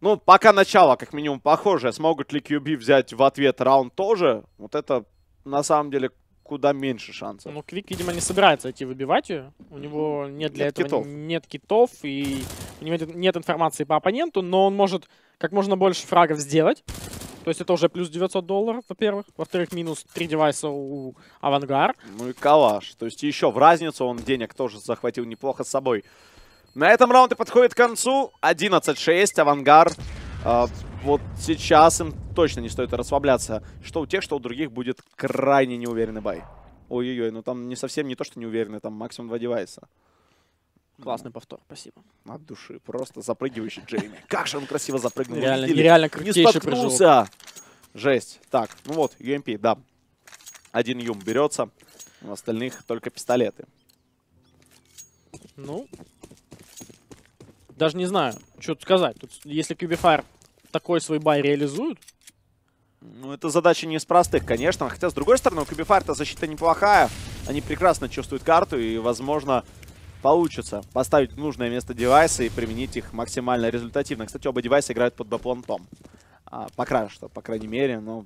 ну, пока начало, как минимум, похожее. Смогут ли QB взять в ответ раунд тоже? Вот это, на самом деле, куда меньше шансов. Ну, Квик, видимо, не собирается идти выбивать ее. У него нет для Нет этого китов. нет китов, и у него нет информации по оппоненту, но он может как можно больше фрагов сделать. То есть это уже плюс 900 долларов, во-первых. Во-вторых, минус 3 девайса у Авангар. Ну и калаш. То есть еще в разницу он денег тоже захватил неплохо с собой. На этом раунд и подходит к концу. 11-6. Авангар. А, вот сейчас им точно не стоит расслабляться. Что у тех, что у других будет крайне неуверенный бай. Ой-ой-ой, ну там не совсем не то, что неуверенный, там максимум два девайса. Классный повтор, спасибо. От души. Просто запрыгивающий Джейми. Как же он красиво запрыгнул. Реально, нереально Не крутейший прыжок. споткнулся. Жесть. Так, ну вот, UMP, да. Один юм берется. У остальных только пистолеты. Ну, даже не знаю, что тут сказать. Тут, если Cubifier такой свой бай реализует, Ну, это задача не из простых, конечно. Хотя, с другой стороны, у Кубифайр-то защита неплохая. Они прекрасно чувствуют карту и, возможно, получится поставить в нужное место девайса и применить их максимально результативно. Кстати, оба девайса играют под баплантом. А, пока что, по крайней мере, но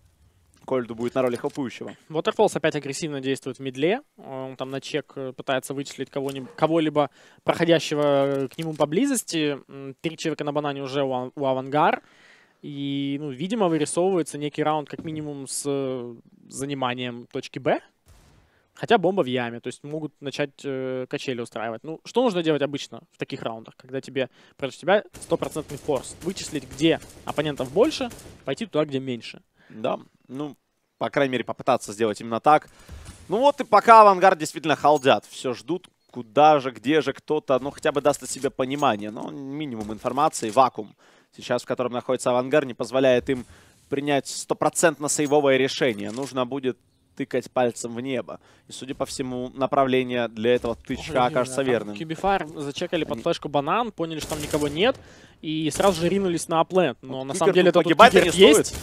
Кольду будет на роли хелпующего. Waterfalls опять агрессивно действует в медле. Он там на чек э, пытается вычислить кого-либо проходящего э, к нему поблизости. Три человека на банане уже у, у Авангар. И, ну, видимо, вырисовывается некий раунд как минимум с э, заниманием точки Б. Хотя бомба в яме, то есть могут начать э, качели устраивать. Ну, что нужно делать обычно в таких раундах, когда тебе против тебя стопроцентный форс? Вычислить, где оппонентов больше, пойти туда, где меньше. Да, ну, по крайней мере, попытаться сделать именно так. Ну вот и пока авангард действительно халдят. Все ждут, куда же, где же кто-то, ну, хотя бы даст о себе понимание. Но минимум информации, вакуум. Сейчас, в котором находится авангард, не позволяет им принять стопроцентно сейвовое решение. Нужно будет тыкать пальцем в небо. И, судя по всему, направление для этого тычка окажется верным. Кубифайр зачекали под флешку банан, поняли, что там никого нет, и сразу же ринулись на аплент. Но Вот на самом деле тут кикер не стоит. есть.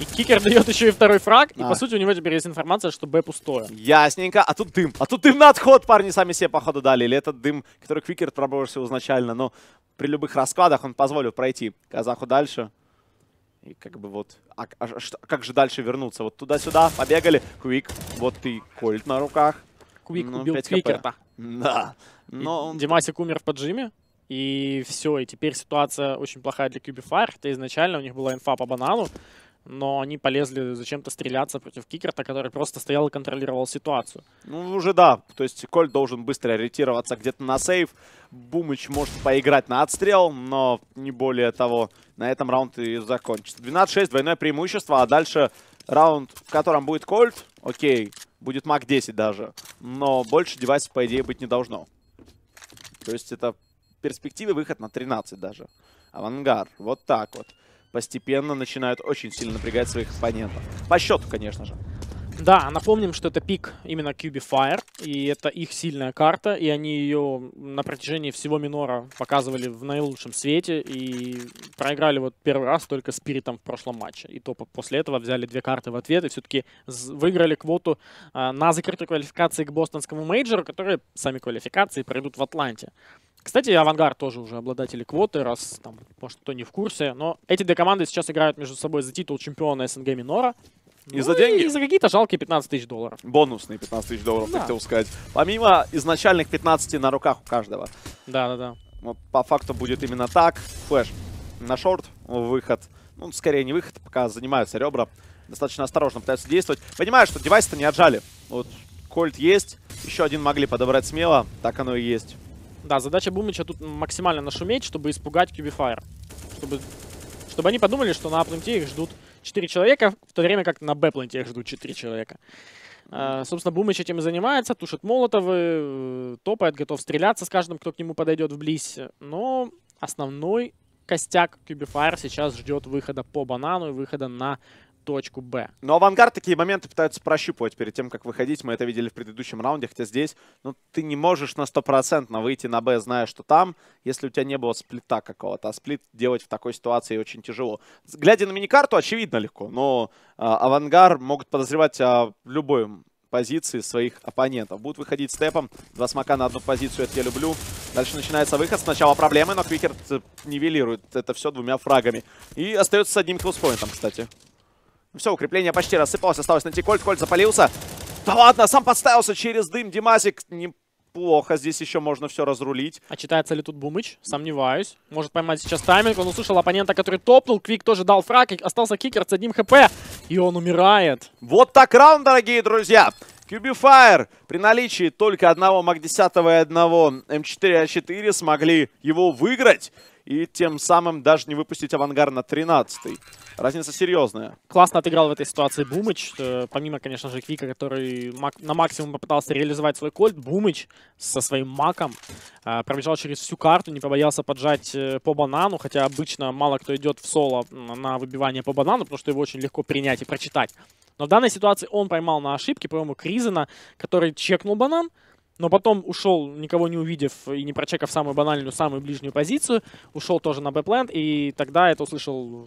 И кикер дает еще и второй фраг, и А. по сути у него теперь есть информация, что Б пустое. Ясненько. А тут дым. А тут дым на отход парни сами себе, походу, дали. Или этот дым, который Квикер пробросил изначально. Но при любых раскладах он позволил пройти казаху дальше. И как бы вот... А, а что- как же дальше вернуться? Вот туда-сюда побегали. Квик. Вот и Кольт на руках. Квик Ну, убил 5 хп. Квикер-то. Да. Но... Димасик умер в поджиме, и все, и теперь ситуация очень плохая для Кубифайр, хотя изначально у них была инфа по банану, но они полезли зачем-то стреляться против Кикерта, который просто стоял и контролировал ситуацию. Ну, уже да. То есть Кольт должен быстро ориентироваться где-то на сейв. Бумыч может поиграть на отстрел, но не более того. На этом раунд и закончится. 12-6, двойное преимущество, а дальше раунд, в котором будет Кольт. Окей, будет Мак 10 даже. Но больше девайсов, по идее, быть не должно. То есть это перспективы выход на 13 даже. Авангар, вот так вот. Постепенно начинают очень сильно напрягать своих оппонентов. По счету, конечно же. Да, напомним, что это пик именно Cubifire, и это их сильная карта, и они ее на протяжении всего минора показывали в наилучшем свете, и проиграли вот первый раз только Spirit'ом в прошлом матче. И то по- после этого взяли две карты в ответ, и все-таки выиграли квоту а, на закрытой квалификации к бостонскому мейджору, которые сами квалификации пройдут в Атланте. Кстати, Авангар тоже уже обладатели квоты, раз там, может, кто не в курсе. Но эти две команды сейчас играют между собой за титул чемпиона СНГ минора. И за деньги? И за какие-то жалкие 15 тысяч долларов. Бонусные 15 тысяч долларов, Да. хотел сказать. Помимо изначальных 15 на руках у каждого. Да-да-да. Вот по факту будет именно так. Флэш на шорт, выход. Ну, скорее не выход, пока занимаются ребра. Достаточно осторожно пытаются действовать. Понимаю, что девайсы-то не отжали. Вот Кольт есть, еще один могли подобрать смело. Так оно и есть. Да, задача Бумыча тут максимально нашуметь, чтобы испугать Кубифайр. Чтобы, чтобы они подумали, что на апленте их ждут 4 человека, в то время как на Б-пленте их ждут 4 человека. А, собственно, Бумыч этим и занимается, тушит молотовы, э, топает, готов стреляться с каждым, кто к нему подойдет вблизь. Но основной костяк Кубифайр сейчас ждет выхода по банану и выхода на точку Б. Но Авангард такие моменты пытаются прощупывать перед тем, как выходить. Мы это видели в предыдущем раунде, хотя здесь ну, ты не можешь на стопроцентно выйти на Б, зная, что там, если у тебя не было сплита какого-то. А сплит делать в такой ситуации очень тяжело. Глядя на миникарту, очевидно легко, но а, Авангар могут подозревать о любой позиции своих оппонентов. Будут выходить степом. Два смока на одну позицию, это я люблю. Дальше начинается выход. Сначала проблемы, но Квикер э, нивелирует это все двумя фрагами. И остается с одним киллспоинтом, кстати. Все, укрепление почти рассыпалось. Осталось найти Кольт. Кольт запалился. Да ладно, сам подставился через дым. Димасик неплохо. Здесь еще можно все разрулить. А читается ли тут Бумыч? Сомневаюсь. Может поймать сейчас тайминг. Он услышал оппонента, который топнул. Квик тоже дал фраг. и Остался кикер с одним хп. И он умирает. Вот так раунд, дорогие друзья. Кубифайр при наличии только одного МАК-10 и одного М4А4 смогли его выиграть. И тем самым даже не выпустить авангар на 13 Разница серьезная. Классно отыграл в этой ситуации Бумыч. Э, Помимо, конечно же, Квика, который на максимум попытался реализовать свой кольт, Бумыч со своим маком э, пробежал через всю карту, не побоялся поджать э, по банану, хотя обычно мало кто идет в соло на выбивание по банану, потому что его очень легко принять и прочитать. Но в данной ситуации он поймал на ошибке, по-моему, Кризена, который чекнул банан, но потом ушел, никого не увидев и не прочекав самую банальную, самую ближнюю позицию, ушел тоже на бэпленд, и тогда это услышал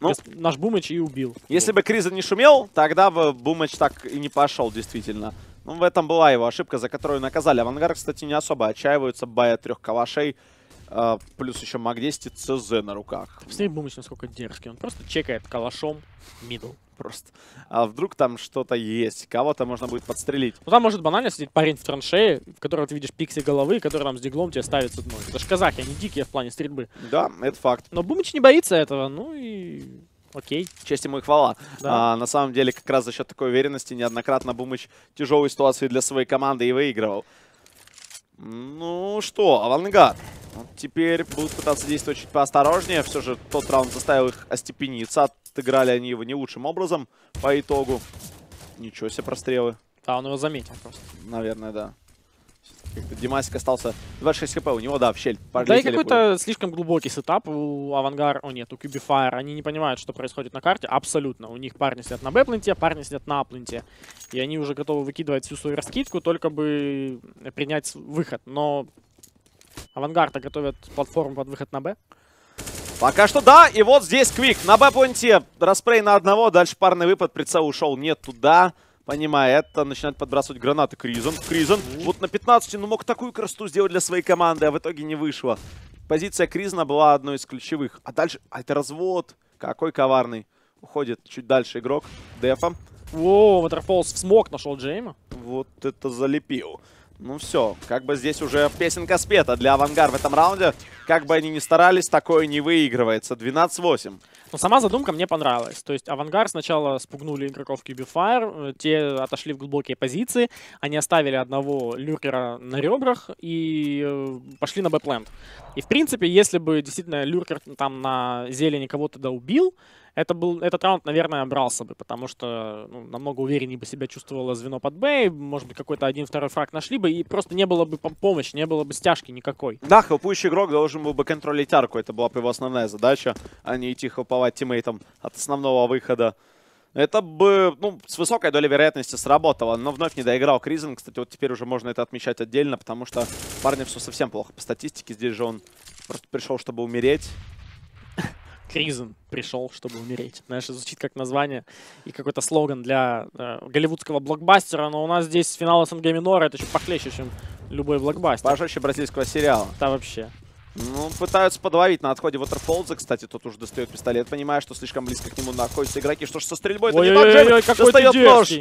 Ну, наш Бумыч и убил. Если бы Криза не шумел, тогда бы Бумач так и не пошел, действительно. Ну, в этом была его ошибка, за которую наказали. Авангар, кстати, не особо отчаиваются, бая трех калашей. Э, плюс еще МАК-10 и ЦЗ на руках. Посмотри, Бумыч, насколько дерзкий. Он просто чекает калашом middle. Просто. А вдруг там что-то есть? Кого-то можно будет подстрелить. Ну там может банально сидеть парень в траншее, в которого ты видишь пиксель головы, который там с диглом тебе ставит с одной. Это ж казахи, они дикие в плане стрельбы. Да, это факт. Но Бумыч не боится этого, ну и окей. Честь ему и хвала. Да. А, на самом деле, как раз за счет такой уверенности неоднократно Бумыч тяжелые ситуации для своей команды и выигрывал. Ну что, Авангар. Теперь будут пытаться действовать чуть поосторожнее. Все же тот раунд заставил их остепениться. Отыграли они его не лучшим образом по итогу. Ничего себе прострелы. Да, он его заметил просто. Наверное, да. Димасик остался 26 хп, у него, да, в щель. Да и какой-то слишком глубокий setup у Авангар, о нет, у QB Fire. Они не понимают, что происходит на карте, абсолютно. У них парни сидят на Б-пленте, парни сидят на А-пленте. И они уже готовы выкидывать всю свою раскидку, только бы принять выход. Но Авангарда готовят платформу под выход на Б. Пока что да, и вот здесь Квик на Б-пункте. Распрей на одного, дальше парный выпад, прицел ушел не туда. Понимая это, начинает подбрасывать гранаты Кризен. Кризен вот на 15, ну мог такую красоту сделать для своей команды, а в итоге не вышло. Позиция Кризена была одной из ключевых. А дальше, а это развод. Какой коварный. Уходит чуть дальше игрок. Дефа. Воу, Waterfalls в смог нашел Джейма. Вот это залепил. Ну все, как бы здесь уже песенка спета для Авангар в этом раунде. Как бы они ни старались, такое не выигрывается. 12-8. Но сама задумка мне понравилась. То есть Авангар сначала спугнули игроков Cubifier, э, те отошли в глубокие позиции, они оставили одного люркера на ребрах и э, пошли на бэпленд. И в принципе, если бы действительно люркер там на зелени кого-то да убил, это был, этот раунд, наверное, брался бы, потому что ну, намного увереннее бы себя чувствовало звено под Б, может быть, какой-то один-второй фраг нашли бы, и просто не было бы пом- помощи, не было бы стяжки никакой. Да, хелпующий игрок должен был бы контролить арку. Это была бы его основная задача, а не идти хелповать тиммейтам от основного выхода. Это бы, ну, с высокой долей вероятности сработало, но вновь не доиграл Кризен. Кстати, вот теперь уже можно это отмечать отдельно, потому что парня все совсем плохо по статистике. Здесь же он просто пришел, чтобы умереть. Кризен пришел, чтобы умереть. Знаешь, звучит как название и какой-то слоган для э, голливудского блокбастера, но у нас здесь финал СНГ минора, это еще похлеще, чем любой блокбастер. Пожестче бразильского сериала. Да вообще. Ну, пытаются подловить на отходе Waterfalls. Кстати, тут уже достает пистолет, понимая, что слишком близко к нему находятся игроки. Что ж со стрельбой? Это не так же. Достает нож.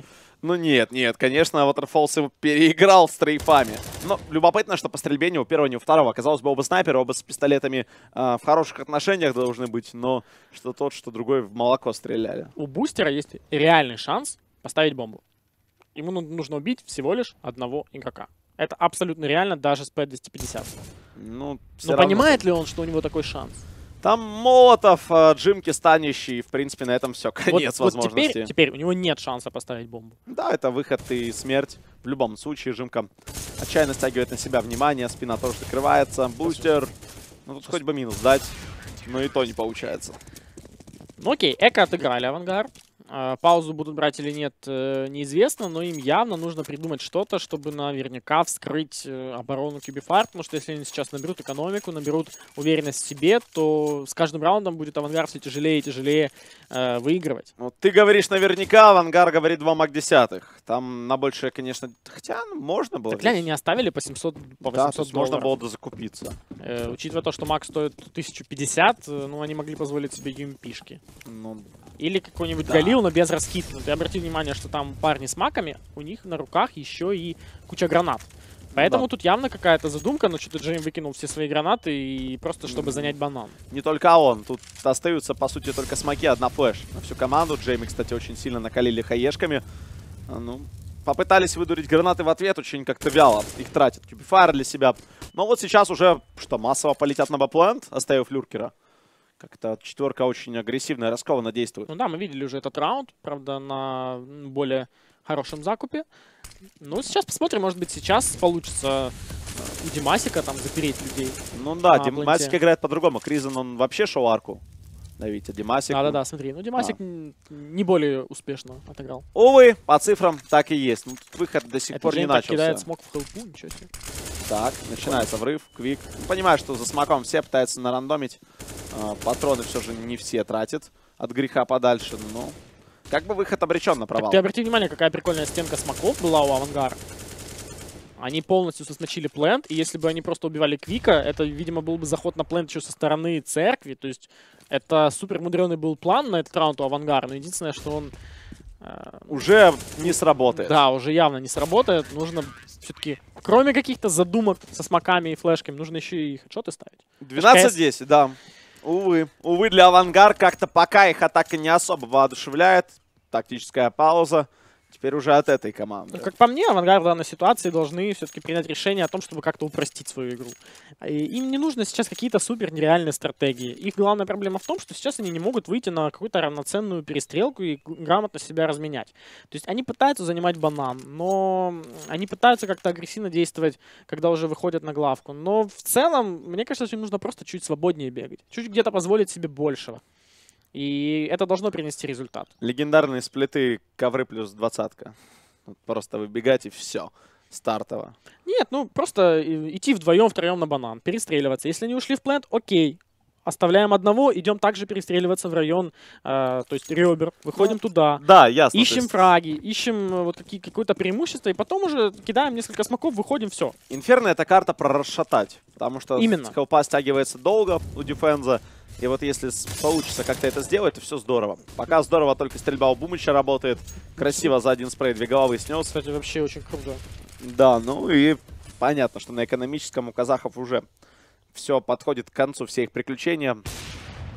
Ну нет, нет, конечно, Waterfalls его переиграл с трейфами. Но любопытно, что по стрельбе ни у первого, ни у второго. Казалось бы, оба снайперы, оба с пистолетами а, в хороших отношениях должны быть, но что тот, что другой в молоко стреляли. У бустера есть реальный шанс поставить бомбу. Ему ну- нужно убить всего лишь одного игрока. Это абсолютно реально даже с P250. Ну, Но равно. понимает ли он, что у него такой шанс? Там Молотов, а, Джимки станущий, в принципе, на этом все. Конец вот, вот возможности. теперь, теперь у него нет шанса поставить бомбу. Да, это выход и смерть. В любом случае, Жимка отчаянно стягивает на себя внимание, спина тоже закрывается. Бустер. Ну тут хоть бы минус дать, но и то не получается. Ну окей, Эко отыграли Авангард. А, Паузу будут брать или нет, э, неизвестно, но им явно нужно придумать что-то, чтобы наверняка вскрыть э, оборону Кубифар, потому что если они сейчас наберут экономику, наберут уверенность в себе, то с каждым раундом будет Авангард все тяжелее и тяжелее э, выигрывать. Ну, ты говоришь наверняка, Авангар говорит 2 мак десятых. Там на большее, конечно, хотя ну, можно было. Так глянь, они оставили по 700, по да, 800 тут можно долларов. было закупиться. Э, учитывая то, что Мак стоит 1050, э, ну, они могли позволить себе юмпишки. Ну, Или какой-нибудь Да. Галил, но без раскидки. Ты обрати внимание, что там парни с маками, у них на руках еще и куча гранат. Поэтому Да. тут явно какая-то задумка, но что-то Джейм выкинул все свои гранаты и просто чтобы занять банан. не только он. Тут остаются, по сути, только смоки, одна флеш. На всю команду. Джейми, кстати, очень сильно накалили хаешками. А, Ну, попытались выдурить гранаты в ответ, очень как-то вяло. Их тратят. Кубифайр для себя. Но вот сейчас уже, что, массово полетят на бэплент, оставив люркера. Как-то четверка очень агрессивно и раскованно действует. Ну да, мы видели уже этот раунд, правда, на более хорошем закупе. Ну, сейчас посмотрим, может быть, сейчас получится э, у Димасика там запереть людей. Ну да, А, Димасик играет по-другому. Кризен, он вообще шел арку. Давите, Димасик. Да-да-да, смотри. Ну, Димасик А. не более успешно отыграл. Увы, по цифрам так и есть. Ну, тут выход до сих Это пор не начался. кидает смог в хелпу, ничего себе. Так, начинается врыв, квик. Понимаю, что за смоком все пытаются нарандомить. А, патроны все же не все тратят от греха подальше, но как бы выход обречен на Так провал. ты обрати внимание, какая прикольная стенка смоков была у Авангара. Они полностью сосночили плент, и если бы они просто убивали Квика, это, видимо, был бы заход на плент еще со стороны церкви. То есть это супер мудреный был план на этот раунд у Авангара, но единственное, что он... э, Уже не сработает. да, уже явно не сработает. Нужно все-таки, кроме каких-то задумок со смоками и флешками, нужно еще и хедшоты ставить. 12-10, да. Увы, увы, для Авангар как-то пока их атака не особо воодушевляет. Тактическая пауза. Теперь уже от этой команды. Как по мне, Авангард в данной ситуации должны все-таки принять решение о том, чтобы как-то упростить свою игру. И им не нужно сейчас какие-то супер нереальные стратегии. Их главная проблема в том, что сейчас они не могут выйти на какую-то равноценную перестрелку и грамотно себя разменять. То есть они пытаются занимать банан, но они пытаются как-то агрессивно действовать, когда уже выходят на главку. Но в целом, мне кажется, что им нужно просто чуть свободнее бегать. Чуть где-то позволить себе большего. И это должно принести результат. Легендарные сплиты ковры плюс двадцатка. Просто выбегать и все. Стартово. Нет, ну просто и- идти вдвоем, втроем на банан, перестреливаться. Если они ушли в плент, окей. Оставляем одного, идем также перестреливаться в район, э, то есть ребер, выходим туда. Да, ясно. Ищем есть фраги, ищем э, вот какие, какое-то преимущество, и потом уже кидаем несколько смоков, выходим, все. Инферно это карта про расшатать. Потому что Именно. хелпа стягивается долго у дефенза. И вот если получится как-то это сделать, то все здорово. Пока здорово только стрельба у Бумыча работает. Красиво за один спрей две головы снес. Кстати, вообще очень круто. Да, ну и понятно, что на экономическом у казахов уже все подходит к концу, все их приключения.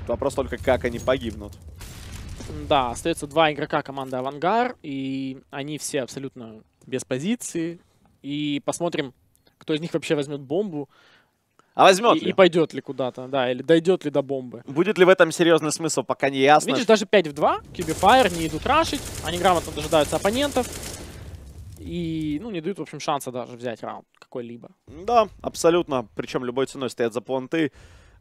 Вопрос только, как они погибнут. Да, остается два игрока команды Авангар, и они все абсолютно без позиции. И посмотрим, кто из них вообще возьмет бомбу А возьмет и, ли? и пойдет ли куда-то, да, или дойдет ли до бомбы. Будет ли в этом серьезный смысл, пока не ясно. Видишь, даже 5 в 2, Cubifire не идут рашить, они грамотно дожидаются оппонентов. И, ну, не дают, в общем, шанса даже взять раунд какой-либо. Да, абсолютно. Причем любой ценой стоят за понты.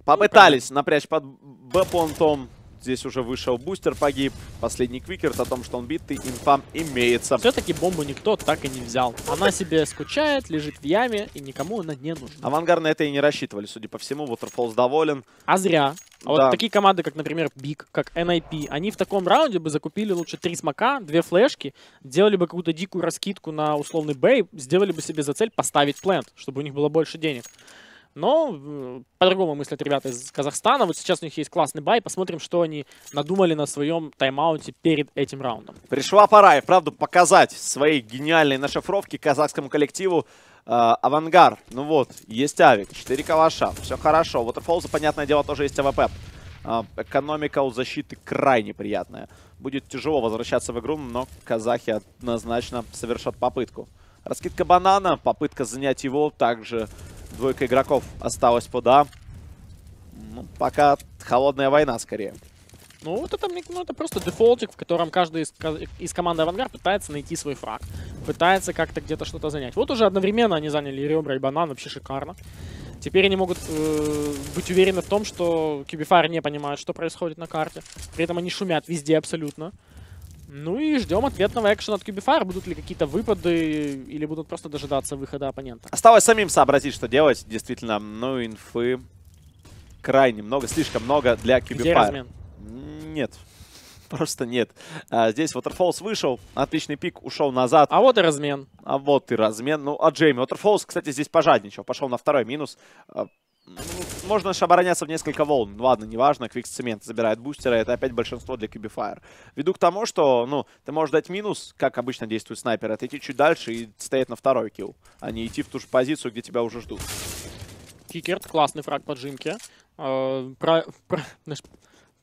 Попытались напрячь под Б-понтом. Здесь уже вышел бустер, погиб. Последний квикерт о том, что он битый, инфам имеется. Все-таки бомбу никто так и не взял. Она себе скучает, лежит в яме, и никому она не нужна. Авангар на это и не рассчитывали, судя по всему. Waterfalls доволен. А зря. А вот Да. такие команды, как, например, Big, как NIP, они в таком раунде бы закупили лучше три смока, две флешки, делали бы какую-то дикую раскидку на условный Б, сделали бы себе за цель поставить плент, чтобы у них было больше денег. Но э, по-другому мыслят ребята из Казахстана. Вот сейчас у них есть классный buy. Посмотрим, что они надумали на своем тайм-ауте перед этим раундом. Пришла пора и вправду показать свои гениальные нашифровки казахскому коллективу. Э, Авангар, ну вот, есть авик, 4 калаша, все хорошо. Waterfalls, понятное дело, тоже есть АВП. Э, Экономика у защиты крайне приятная. Будет тяжело возвращаться в игру, но казахи однозначно совершат попытку. Раскидка банана, попытка занять его, также двойка игроков осталась под А. Ну, пока холодная война скорее. Ну, вот это, ну, это просто дефолтик, в котором каждый из, из команды Авангар пытается найти свой фраг. Пытается как-то где-то что-то занять. Вот уже одновременно они заняли и ребра, и банан. Вообще шикарно. Теперь они могут э, быть уверены в том, что Cubify не понимают, что происходит на карте. При этом они шумят везде абсолютно. Ну и ждем ответного экшена от Cubify. Будут ли какие-то выпады или будут просто дожидаться выхода оппонента. Осталось самим сообразить, что делать. Действительно, ну, инфы крайне много, слишком много для размен? Нет. Просто нет. А, здесь Waterfalls вышел, отличный пик, ушел назад. А вот и размен. А вот и размен. Ну, а Джейми. Waterfalls, кстати, здесь пожадничал. Пошел на второй минус. Ну, Можно же обороняться в несколько волн. Ну, ладно, неважно. Квик с цемента забирает бустера. Это опять большинство для QB Fire. Веду к тому, что, ну, ты можешь дать минус, как обычно действует снайпер, отойти чуть дальше и стоять на второй kill, а не идти в ту же позицию, где тебя уже ждут. Квикерт, классный фраг по джимке. Э, про- про-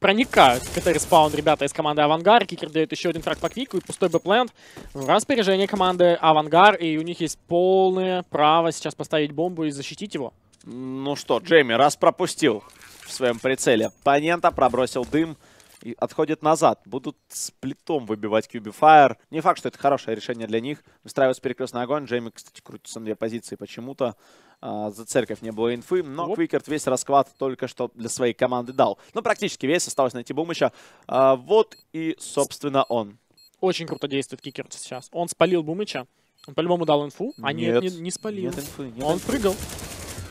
проникают в КТ респаун ребята из команды Авангар. Квикер дает еще один фраг по квику и пустой Б-плент в распоряжение команды Авангар. И у них есть полное право сейчас поставить бомбу и защитить его. Ну что, Джейми, раз пропустил в своем прицеле оппонента, пробросил дым и отходит назад. Будут с плитом выбивать Cubify. Не факт, что это хорошее решение для них. Выстраивается перекрестный огонь. Джейми, кстати, крутится на две позиции почему-то. А, за церковь не было инфы, но Оп. Квикерт весь расклад только что для своей команды дал. Ну, практически весь. Осталось найти Бумыча. А, вот и, собственно, он. Очень круто действует Кикерт сейчас. Он спалил Бумыча. Он по-любому дал инфу. А нет, Нет. не, не спалил. Нет инфы, нет Он инфы. прыгал.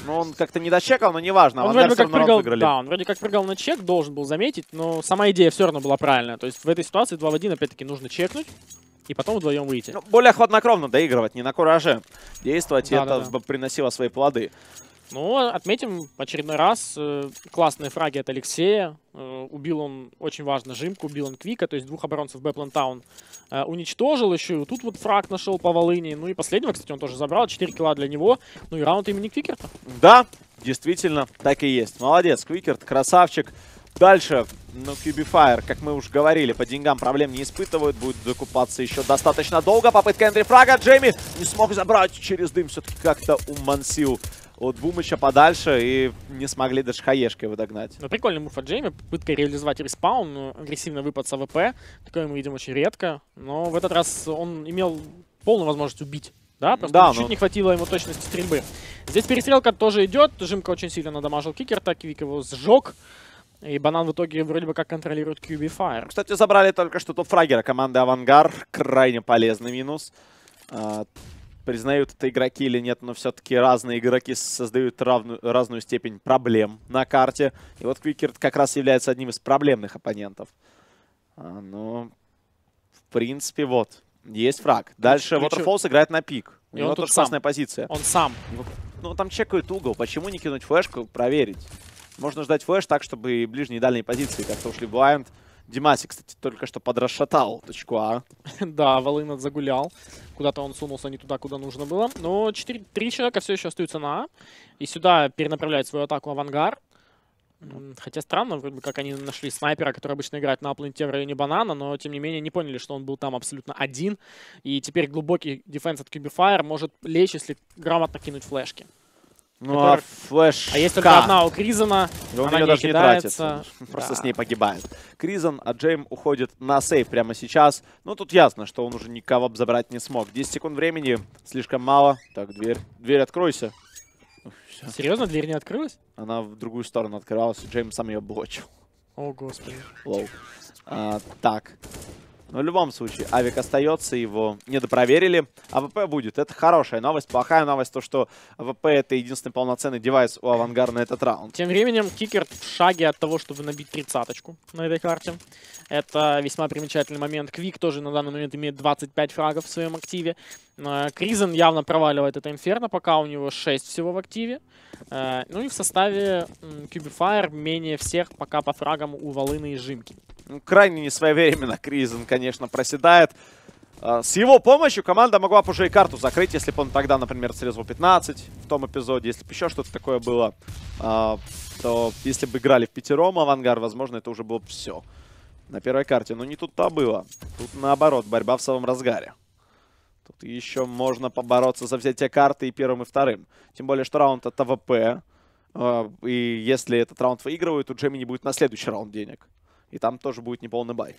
Ну, он как-то не дочекал, но неважно. Он вроде как прыгал, да, он вроде как прыгал на чек, должен был заметить, но сама идея все равно была правильная. То есть в этой ситуации 2 в 1 опять-таки нужно чекнуть и потом вдвоем выйти. Ну, более хладнокровно доигрывать, не на кураже. Действовать, и Да, это да, да. приносило свои плоды. Ну, отметим в очередной раз э, классные фраги от Алексея. Э, убил он очень важно Жимку, убил он Квика, то есть двух оборонцев Бэплентаун э, уничтожил еще. И тут вот фраг нашел по волыне. Ну и последнего, кстати, он тоже забрал. 4 килла для него. Ну и раунд имени Квикерта. Да, Действительно, так и есть. Молодец, Квикерт, красавчик. Дальше, ну, QB Fire, как мы уже говорили, по деньгам проблем не испытывают. Будет закупаться еще достаточно долго. Попытка entry фрага. Джейми не смог забрать через дым. Все-таки как-то умансил от Бумыча подальше и не смогли даже хаешкой его догнать. Ну, прикольный move от Джейми, попытка реализовать респаун, ну, агрессивный выпад с АВП. Такое мы видим очень редко. Но в этот раз он имел полную возможность убить. Да, просто Да, чуть но- не хватило ему точности стрельбы. Здесь перестрелка тоже идет. Жимка очень сильно надамажил кикер, так Квик его сжег. И Банан в итоге вроде бы как контролирует QB Fire. Кстати, забрали только что топ-фрагера команды Авангар. Крайне полезный минус. Признают это игроки или нет, но все-таки разные игроки создают равную, разную степень проблем на карте. И вот Квикерт как раз является одним из проблемных оппонентов. А, ну, в принципе, вот. Есть фраг. Дальше ключ- Waterfalls играет на пик. У И него тоже классная позиция. Он сам. Его- Ну, там чекают угол. Почему не кинуть флешку? Проверить. Можно ждать флеш так, чтобы и ближние и дальние позиции как-то ушли блайнд. Димаси, кстати, только что подрасшатал точку А. да, Волынат загулял. Куда-то он сунулся не туда, куда нужно было. Но 4, три человека все еще остаются на А. И сюда перенаправляет свою атаку Авангар. Хотя странно, вроде бы как они нашли снайпера, который обычно играет на апленте в районе банана, но тем не менее не поняли, что он был там абсолютно один. И теперь глубокий дефенс от Cubifire может лечь, если грамотно кинуть флешки. Ну, Который- а флеш А есть только одна у Кризана, И он она ее не даже не тратит. кидается. Просто Да. с ней погибает. Кризан, а Джейм уходит на сейв прямо сейчас. Ну, тут ясно, что он уже никого забрать не смог. 10 секунд времени, слишком мало. Так, дверь. Дверь откройся. Всё. Серьезно, дверь не открылась? Она в другую сторону открывалась, и Джейм сам ее блочил. О, господи. Лоу. А, так. Но в любом случае, авик остается, его недопроверили. АВП будет. Это хорошая новость. Плохая новость, то, что АВП это единственный полноценный девайс у Авангар на этот раунд. Тем временем Квикер в шаге от того, чтобы набить тридцаточку на этой карте. Это весьма примечательный момент. Квик тоже на данный момент имеет 25 фрагов в своем активе. Э, Кризен явно проваливает это инферно, пока у него 6 всего в активе. Э, Ну и в составе Кубифайр менее всех пока по фрагам у Волыны и Жимки. Ну, крайне несвоевременно Кризен, конечно, проседает. А, С его помощью команда могла бы уже и карту закрыть, если бы он тогда, например, срезал 15 в том эпизоде, если бы еще что-то такое было, а, то если бы играли в пятером Авангар, возможно, это уже было бы все на первой карте. Но не тут-то было. Тут наоборот, борьба в самом разгаре. Тут еще можно побороться за взятие карты и первым, и вторым. Тем более, что раунд это АВП. а, И если этот раунд выигрывают, у Джейми не будет на следующий раунд денег. И там тоже будет неполный buy.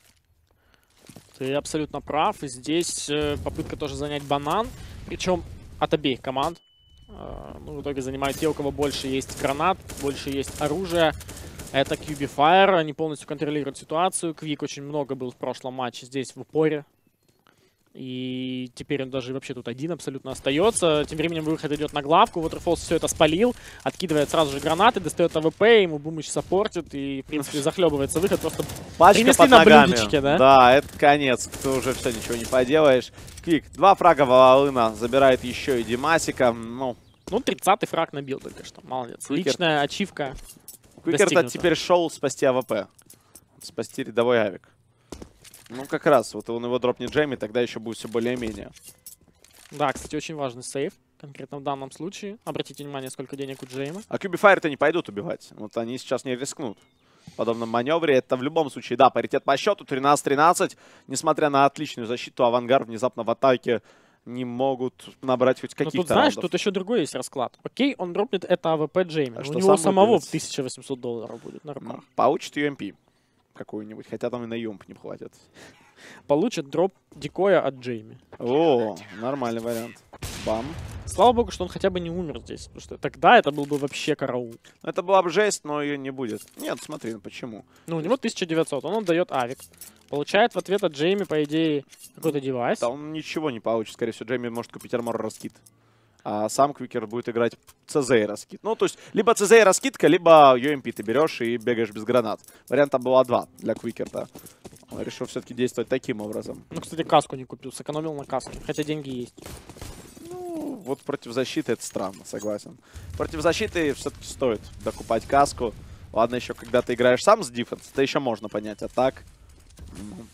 Ты абсолютно прав. И здесь э, попытка тоже занять банан. Причем от обеих команд. Э, Ну, в итоге занимают те, у кого больше есть гранат, больше есть оружия. Это QB Fire. Они полностью контролируют ситуацию. Квик очень много был в прошлом матче здесь в упоре. И теперь он даже вообще тут один абсолютно остается. Тем временем выход идет на главку. Waterfalls все это спалил. Откидывает сразу же гранаты, достает АВП, ему Бумыч саппортит. И, в принципе, захлебывается выход. Просто Пачка Принесли под на ногами. блюдечке, да? Да, это конец. Ты уже все, ничего не поделаешь. Квик, два фрага Волына. Забирает еще и Димасика. Ну, Ну, 30-й фраг набил только что. Молодец. Квикер. Личная ачивка. Квикерта Достигнуто. теперь шел спасти АВП. Спасти рядовой авик. Ну, как раз. Вот он его дропнет Джейми, тогда еще будет все более-менее. Да, кстати, очень важный save. Конкретно в данном случае. Обратите внимание, сколько денег у Джейма. А QB Fire-то не пойдут убивать. Вот они сейчас не рискнут. В подобном маневре это в любом случае, да, паритет по счету 13-13. Несмотря на отличную защиту, Авангар внезапно в атаке не могут набрать хоть Но каких-то тут, знаешь, раундов. тут еще другой есть расклад. Окей, он дропнет это АВП Джейми. А У него сам самого в 1800 долларов будет на руках. М, Получит UMP какую-нибудь, хотя там и на юмп не хватит. Получит дроп дигла от Джейми. О, нормальный вариант. Бам. Слава богу, что он хотя бы не умер здесь. Потому что тогда это был бы вообще караул. Это была бы жесть, но ее не будет. Нет, смотри, ну почему? Ну, у него 1900. Он отдает авик. Получает в ответ от Джейми, по идее, какой-то девайс. Да он ничего не получит. Скорее всего, Джейми может купить армор раскид. А сам Квикер будет играть и раскид. Ну, то есть, либо и раскидка, либо UMP ты берешь и бегаешь без гранат. Варианта было два для Квикерта. Решил все-таки действовать таким образом. Ну, кстати, каску не купил. Сэкономил на каске. Хотя деньги есть. Ну, вот против защиты это странно, согласен. Против защиты все-таки стоит докупать каску. Ладно, еще когда ты играешь сам с defense, это еще можно понять. А так, ну,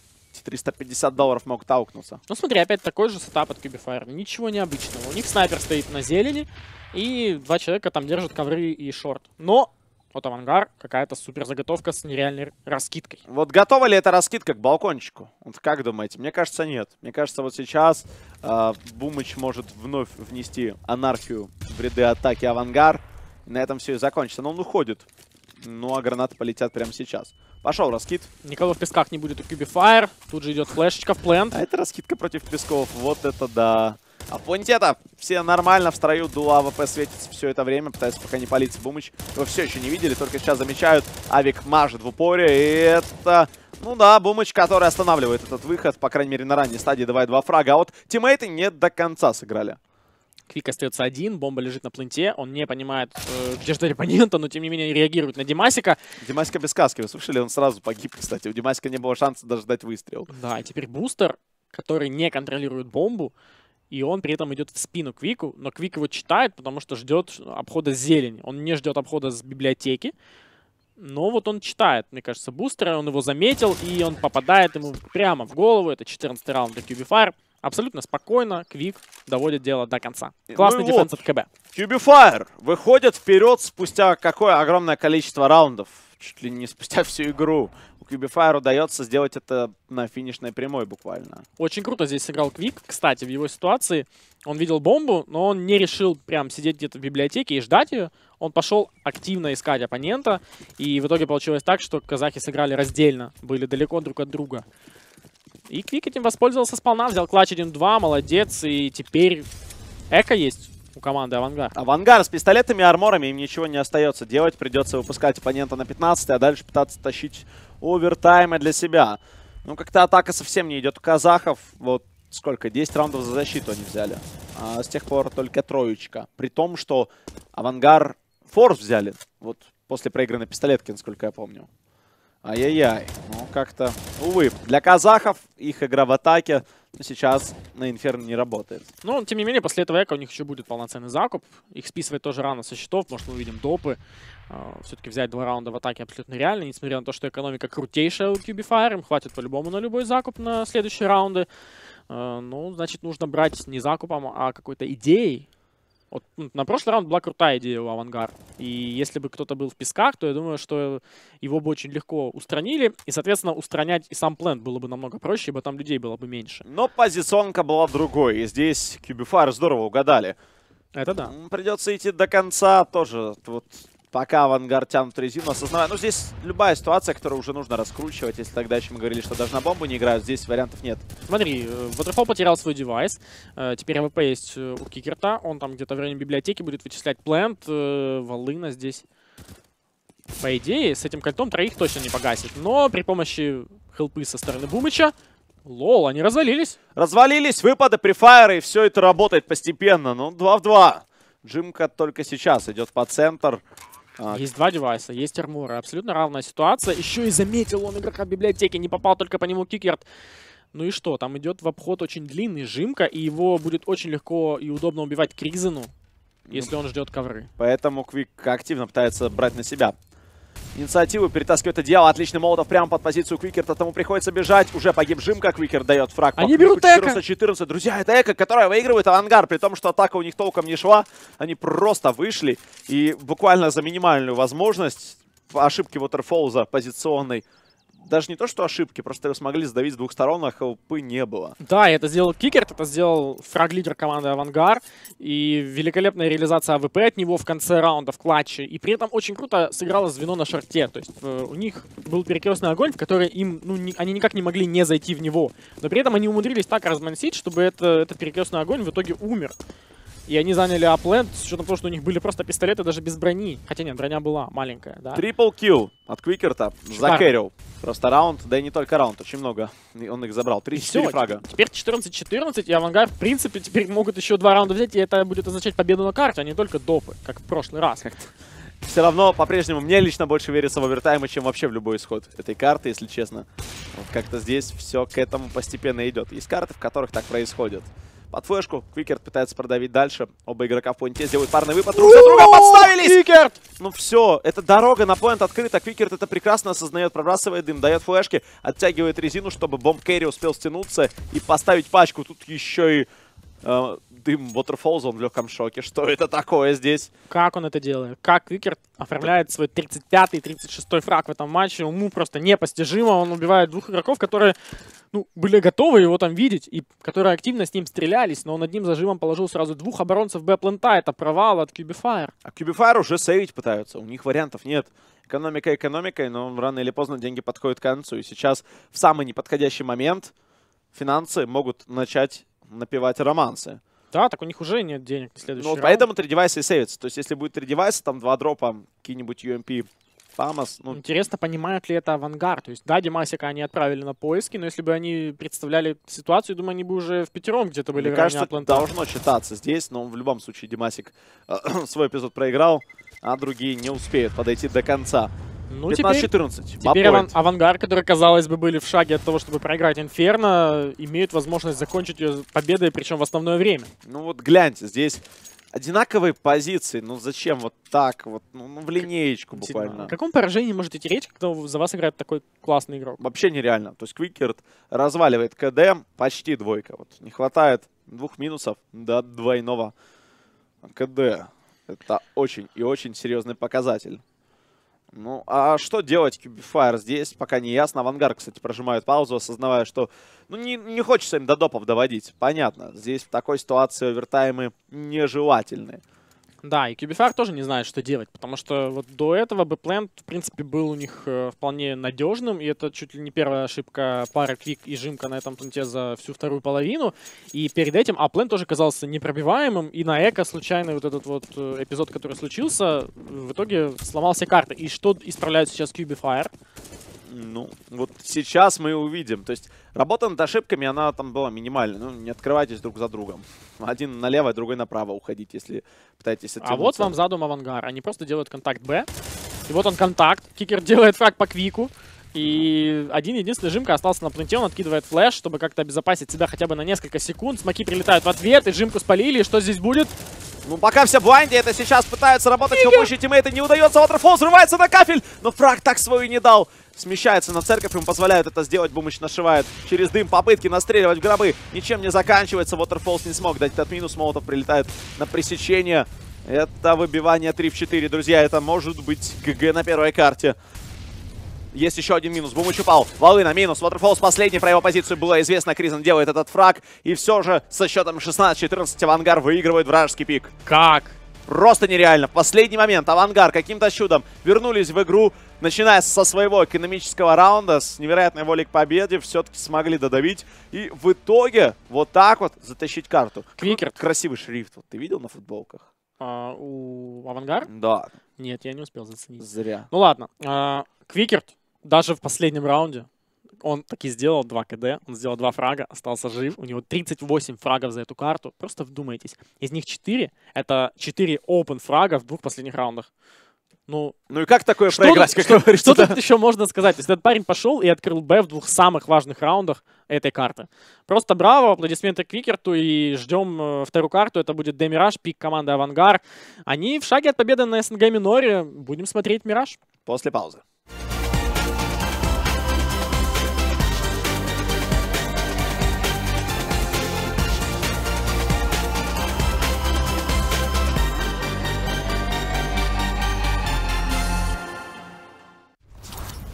350 долларов могут аукнуться. Ну смотри, опять такой же setup от QB Fire. Ничего необычного. У них снайпер стоит на зелени. И два человека там держат ковры и short. Но от Авангар какая-то супер заготовка с нереальной раскидкой. Вот готова ли эта раскидка к балкончику? Вот как думаете? Мне кажется, нет. Мне кажется, вот сейчас э, Бумыч может вновь внести анархию в ряды атаки Авангар. На этом все и закончится. Но он уходит. Ну, а гранаты полетят прямо сейчас. Пошел раскид. Никого в песках не будет у QB Fire. Тут же идет флешечка в plant. А это раскидка против песков. Вот это да. А Понтета все нормально в строю. Дула АВП светится все это время. Пытается пока не палиться Бумыч. Его все еще не видели, только сейчас замечают. Авик мажет в упоре. И это... Ну да, Бумыч, который останавливает этот выход. По крайней мере, на ранней стадии давай два фрага. А вот тиммейты не до конца сыграли. Квик остается один, бомба лежит на пленте, он не понимает, э, где ждать оппонента, но тем не менее реагирует на Димасика. Димасика без каски, вы слышали? Он сразу погиб, кстати. У Димасика не было шанса даже дать выстрел. Да, и теперь бустер, который не контролирует бомбу, и он при этом идет в спину Квику, но Квик его читает, потому что ждет обхода с зелени. Он не ждет обхода с библиотеки, но вот он читает, мне кажется, бустера, он его заметил, и он попадает ему прямо в голову. Это 14 раунд для Кьюбифайр. Абсолютно спокойно Квик доводит дело до конца. Классный Ну дефенс вот. от КБ. Кьюбифайр выходит вперед спустя какое огромное количество раундов. Чуть ли не спустя всю игру. У Кьюбифайр удается сделать это на финишной прямой буквально. Очень круто здесь сыграл Квик. Кстати, в его ситуации он видел бомбу, но он не решил прям сидеть где-то в библиотеке и ждать ее. Он пошел активно искать оппонента. И в итоге получилось так, что казахи сыграли раздельно. Были далеко друг от друга. И Квик этим воспользовался сполна. Взял клатч 1-2, молодец. И теперь эко есть у команды Авангард. Авангар с пистолетами и арморами им ничего не остается делать. Придется выпускать оппонента на 15 а дальше пытаться тащить овертаймы для себя. Ну, как-то атака совсем не идет у казахов. Вот сколько? 10 раундов за защиту они взяли. А с тех пор только троечка. При том, что Авангар форс взяли. Вот после проигранной пистолетки, насколько я помню. Ай-яй-яй. Ну, как-то, увы. Для казахов их игра в атаке ну, сейчас на Инферно не работает. Ну, тем не менее, после этого эко у них еще будет полноценный закуп. Их списывать тоже рано со счетов. Может, мы увидим допы. Все-таки взять два раунда в атаке абсолютно реально. Несмотря на то, что экономика крутейшая у Cubify. Им хватит по-любому на любой закуп на следующие раунды. Э, Ну, значит, нужно брать не закупом, а какой-то идеей. Вот на прошлый раунд была крутая идея у Авангар. И если бы кто-то был в песках, то я думаю, что его бы очень легко устранили. И, соответственно, устранять и сам plant было бы намного проще, ибо там людей было бы меньше. Но позиционка была другой. И здесь QB Fire здорово угадали. Это да. Придется идти до конца тоже. Вот пока Авангар тянут резину, осознавая. Ну, здесь любая ситуация, которую уже нужно раскручивать. Если тогда еще мы говорили, что даже на бомбу не играют, здесь вариантов нет. Смотри, э, Waterfall потерял свой девайс. Э, Теперь АВП есть э, у Кикерта. Он там где-то в районе библиотеки будет вычислять plant. Волына здесь. По идее, с этим кольтом троих точно не погасит. Но при помощи хелпы со стороны Бумыча... Лол, они развалились. Развалились выпады, префайры, и все это работает постепенно. Ну, 2 в 2. Джимка только сейчас идет по центр. А, Есть два девайса, есть армуры. Абсолютно равная ситуация. Еще и заметил он игрока библиотеки. Не попал только по нему Кикерт. Ну и что, там идет в обход очень длинный Жимка, и его будет очень легко и удобно убивать Кризену, если он ждет ковры. Поэтому Квик активно пытается брать на себя инициативу, перетаскивает одеяло. Отличный молотов прямо под позицию Квикерта. Тому приходится бежать. Уже погиб Жимка. Квикер дает фраг. Они берут эко. 14-14. Друзья, это Эко, которая выигрывает авангар. При том, что атака у них толком не шла. Они просто вышли. И буквально за минимальную возможность по ошибке Waterfall позиционной. Даже не то, что ошибки, просто его смогли сдавить с двух сторон, а хелпы не было. Да, это сделал Кикерт, это сделал фраг-лидер команды Авангар. И великолепная реализация АВП от него в конце раунда в клатче. И при этом очень круто сыграло звено на шорте. То есть э, у них был перекрестный огонь, в который им, ну, ни- они никак не могли не зайти в него. Но при этом они умудрились так размансить, чтобы это, этот перекрестный огонь в итоге умер. И они заняли A-plant с учетом того, что у них были просто пистолеты даже без брони. Хотя нет, броня была маленькая, да. Triple kill от Квикерта. Закэрил. Просто раунд, да и не только раунд, очень много. И Он их забрал. И 34 всё, фрага. Теперь 14-14, и Авангард, в принципе, теперь могут еще два раунда взять, и это будет означать победу на карте, а не только допы, как в прошлый раз. Все равно, по-прежнему, мне лично больше верится в овертаймы, чем вообще в любой исход этой карты, если честно. Вот как-то здесь все к этому постепенно идет. Есть карты, в которых так происходит. Под флешку Квикерт пытается продавить дальше. Оба игрока в поинте сделают парный выпад. Друг за друга подставились! Кикерт! Ну все, эта дорога на поинт открыта. Квикерт это прекрасно осознает, пробрасывает дым, дает флешки, оттягивает резину, чтобы бомб Кэрри успел стянуться и поставить пачку. Тут еще и э, дым Waterfalls, он в легком шоке. Что это такое здесь? Как он это делает? Как Викер оформляет свой 35-й, 36-й фраг в этом матче? Ему просто непостижимо. Он убивает двух игроков, которые ну, были готовы его там видеть, и которые активно с ним стрелялись, но он одним зажимом положил сразу двух оборонцев Б-плента. Это провал от Cubifier. А Cubifier уже сейвить пытаются, у них вариантов нет. Экономика экономикой, но рано или поздно деньги подходят к концу. И сейчас в самый неподходящий момент финансы могут начать напевать романсы. Да, так у них уже нет денег на следующий Ну, раунд. поэтому три девайса и сейвятся. То есть, если будет три девайса, там два дропа, какие-нибудь UMP, Фамас, ну, Интересно, понимают ли это авангард. То есть, да, Димасика они отправили на поиски, но если бы они представляли ситуацию, думаю, они бы уже в пятером где-то были мне кажется, Атланта. должно читаться здесь, но в любом случае Димасик э, свой эпизод проиграл, а другие не успеют подойти до конца. Ну, теперь, 15-14. теперь аван- авангард, которые, казалось бы, были в шаге от того, чтобы проиграть Инферно, имеют возможность закончить ее победой, причем в основное время. Ну вот гляньте, здесь одинаковые позиции. Ну зачем вот так вот? Ну, ну, в линеечку буквально. О каком поражении может идти речь, когда за вас играет такой классный игрок? Вообще нереально. То есть Квикерт разваливает КД почти двойка. Вот не хватает двух минусов до двойного КД. Это очень и очень серьезный показатель. Ну, а что делать Cubifier здесь, пока не ясно. Авангард, кстати, прожимают паузу, осознавая, что ну, не, не хочется им до допов доводить. Понятно, здесь в такой ситуации овертаймы нежелательны. Да, и Cubifier тоже не знает, что делать, потому что вот до этого Бэплент, в принципе, был у них э, вполне надежным, и это чуть ли не первая ошибка пары Квик и Жимка на этом пункте за всю вторую половину. И перед этим Аплен тоже казался непробиваемым, и на Эко случайный вот этот вот э, эпизод, который случился, в итоге сломал все карты. И что исправляют сейчас Cubifier? Ну, вот сейчас мы увидим. То есть работа над ошибками, она там была минимальная. Ну, не открывайтесь друг за другом. Один налево, другой направо уходить, если пытаетесь А вот оттянуться. вам задум Авангар. Они просто делают контакт Б. И вот он контакт. Кикер делает фраг по Квику. И один единственный Жимка остался на пленте, он откидывает флеш, чтобы как-то обезопасить себя хотя бы на несколько секунд. Смоки прилетают в ответ, и Жимку спалили. И что здесь будет? Ну, пока все в блайнде, это сейчас пытаются работать его будущие тиммейты, не удается. Waterfall взрывается на кафель, но фраг так свою не дал. Смещается на церковь, ему позволяют это сделать. Бумыч нашивает через дым попытки настреливать в гробы. Ничем не заканчивается. Waterfalls не смог дать этот минус. Молотов прилетает на пресечение. Это выбивание 3 в 4, друзья. Это может быть GG на первой карте. Есть еще один минус. Бумыч упал. Волына минус. Waterfalls последний. Про его позицию было известно. Krizzen делает этот фраг. И все же со счетом 16-14 Авангар выигрывает вражеский pick. Как? Просто нереально. В последний момент Авангар каким-то чудом вернулись в игру, начиная со своего экономического раунда, с невероятной волей к победе, все-таки смогли додавить. И в итоге вот так вот затащить карту. Квикер. Красивый шрифт. Вот ты видел на футболках? А, у Авангар? Да, Нет, я не успел заценить. зря. Ну ладно. А, Квикерт даже в последнем раунде он таки сделал 2 КД, он сделал 2 фрага, остался жив. У него 38 фрагов за эту карту. Просто вдумайтесь. Из них 4 — это 4 open фрага в двух последних раундах. Ну, Ну и как такое что, проиграть, тут- как говорится, что да? тут еще можно сказать? То есть этот парень пошел и открыл Б в двух самых важных раундах этой карты. Просто браво, аплодисменты Квикерту и ждем э, вторую карту. Это будет Демираж, пик команды Авангар. Они в шаге от победы на СНГ миноре. Будем смотреть Мираж. После паузы.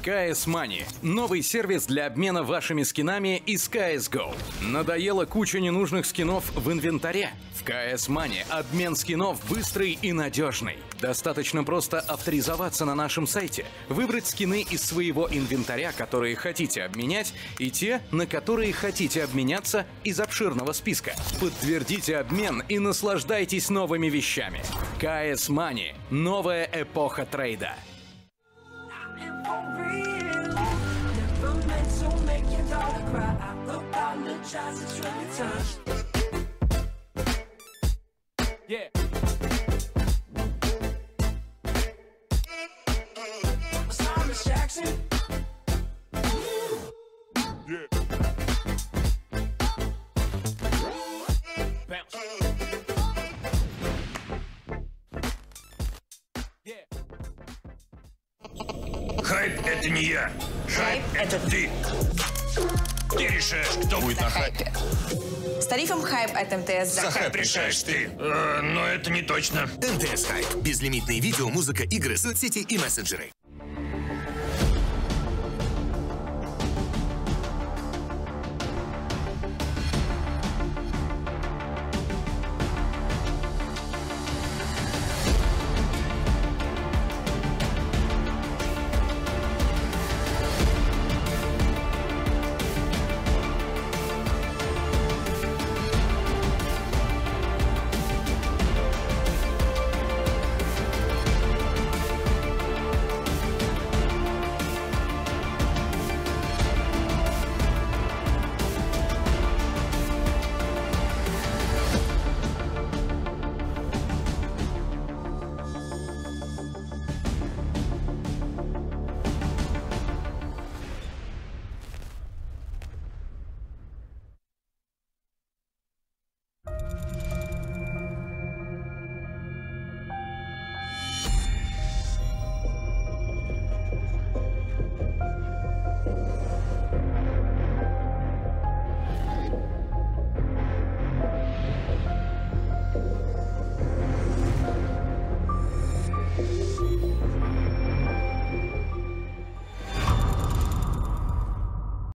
CS Money – новый сервис для обмена вашими скинами из CSGO. Надоело куча ненужных скинов в инвентаре? В CS Money обмен скинов быстрый и надежный. Достаточно просто авторизоваться на нашем сайте, выбрать скины из своего инвентаря, которые хотите обменять, и те, на которые хотите обменяться из обширного списка. Подтвердите обмен и наслаждайтесь новыми вещами. CS Money – новая эпоха трейда. apologize, it's really time. Yeah. Thomas Jackson. Bounce. Yeah. Хайп — это не я. Хайп — это ты. Решаешь, кто будет на хайпе. тарифом Hype от МТС За хайп решаешь ты. Э, но это не точно. МТС Хайп. Безлимитные видео, музыка, игры, соцсети и мессенджеры.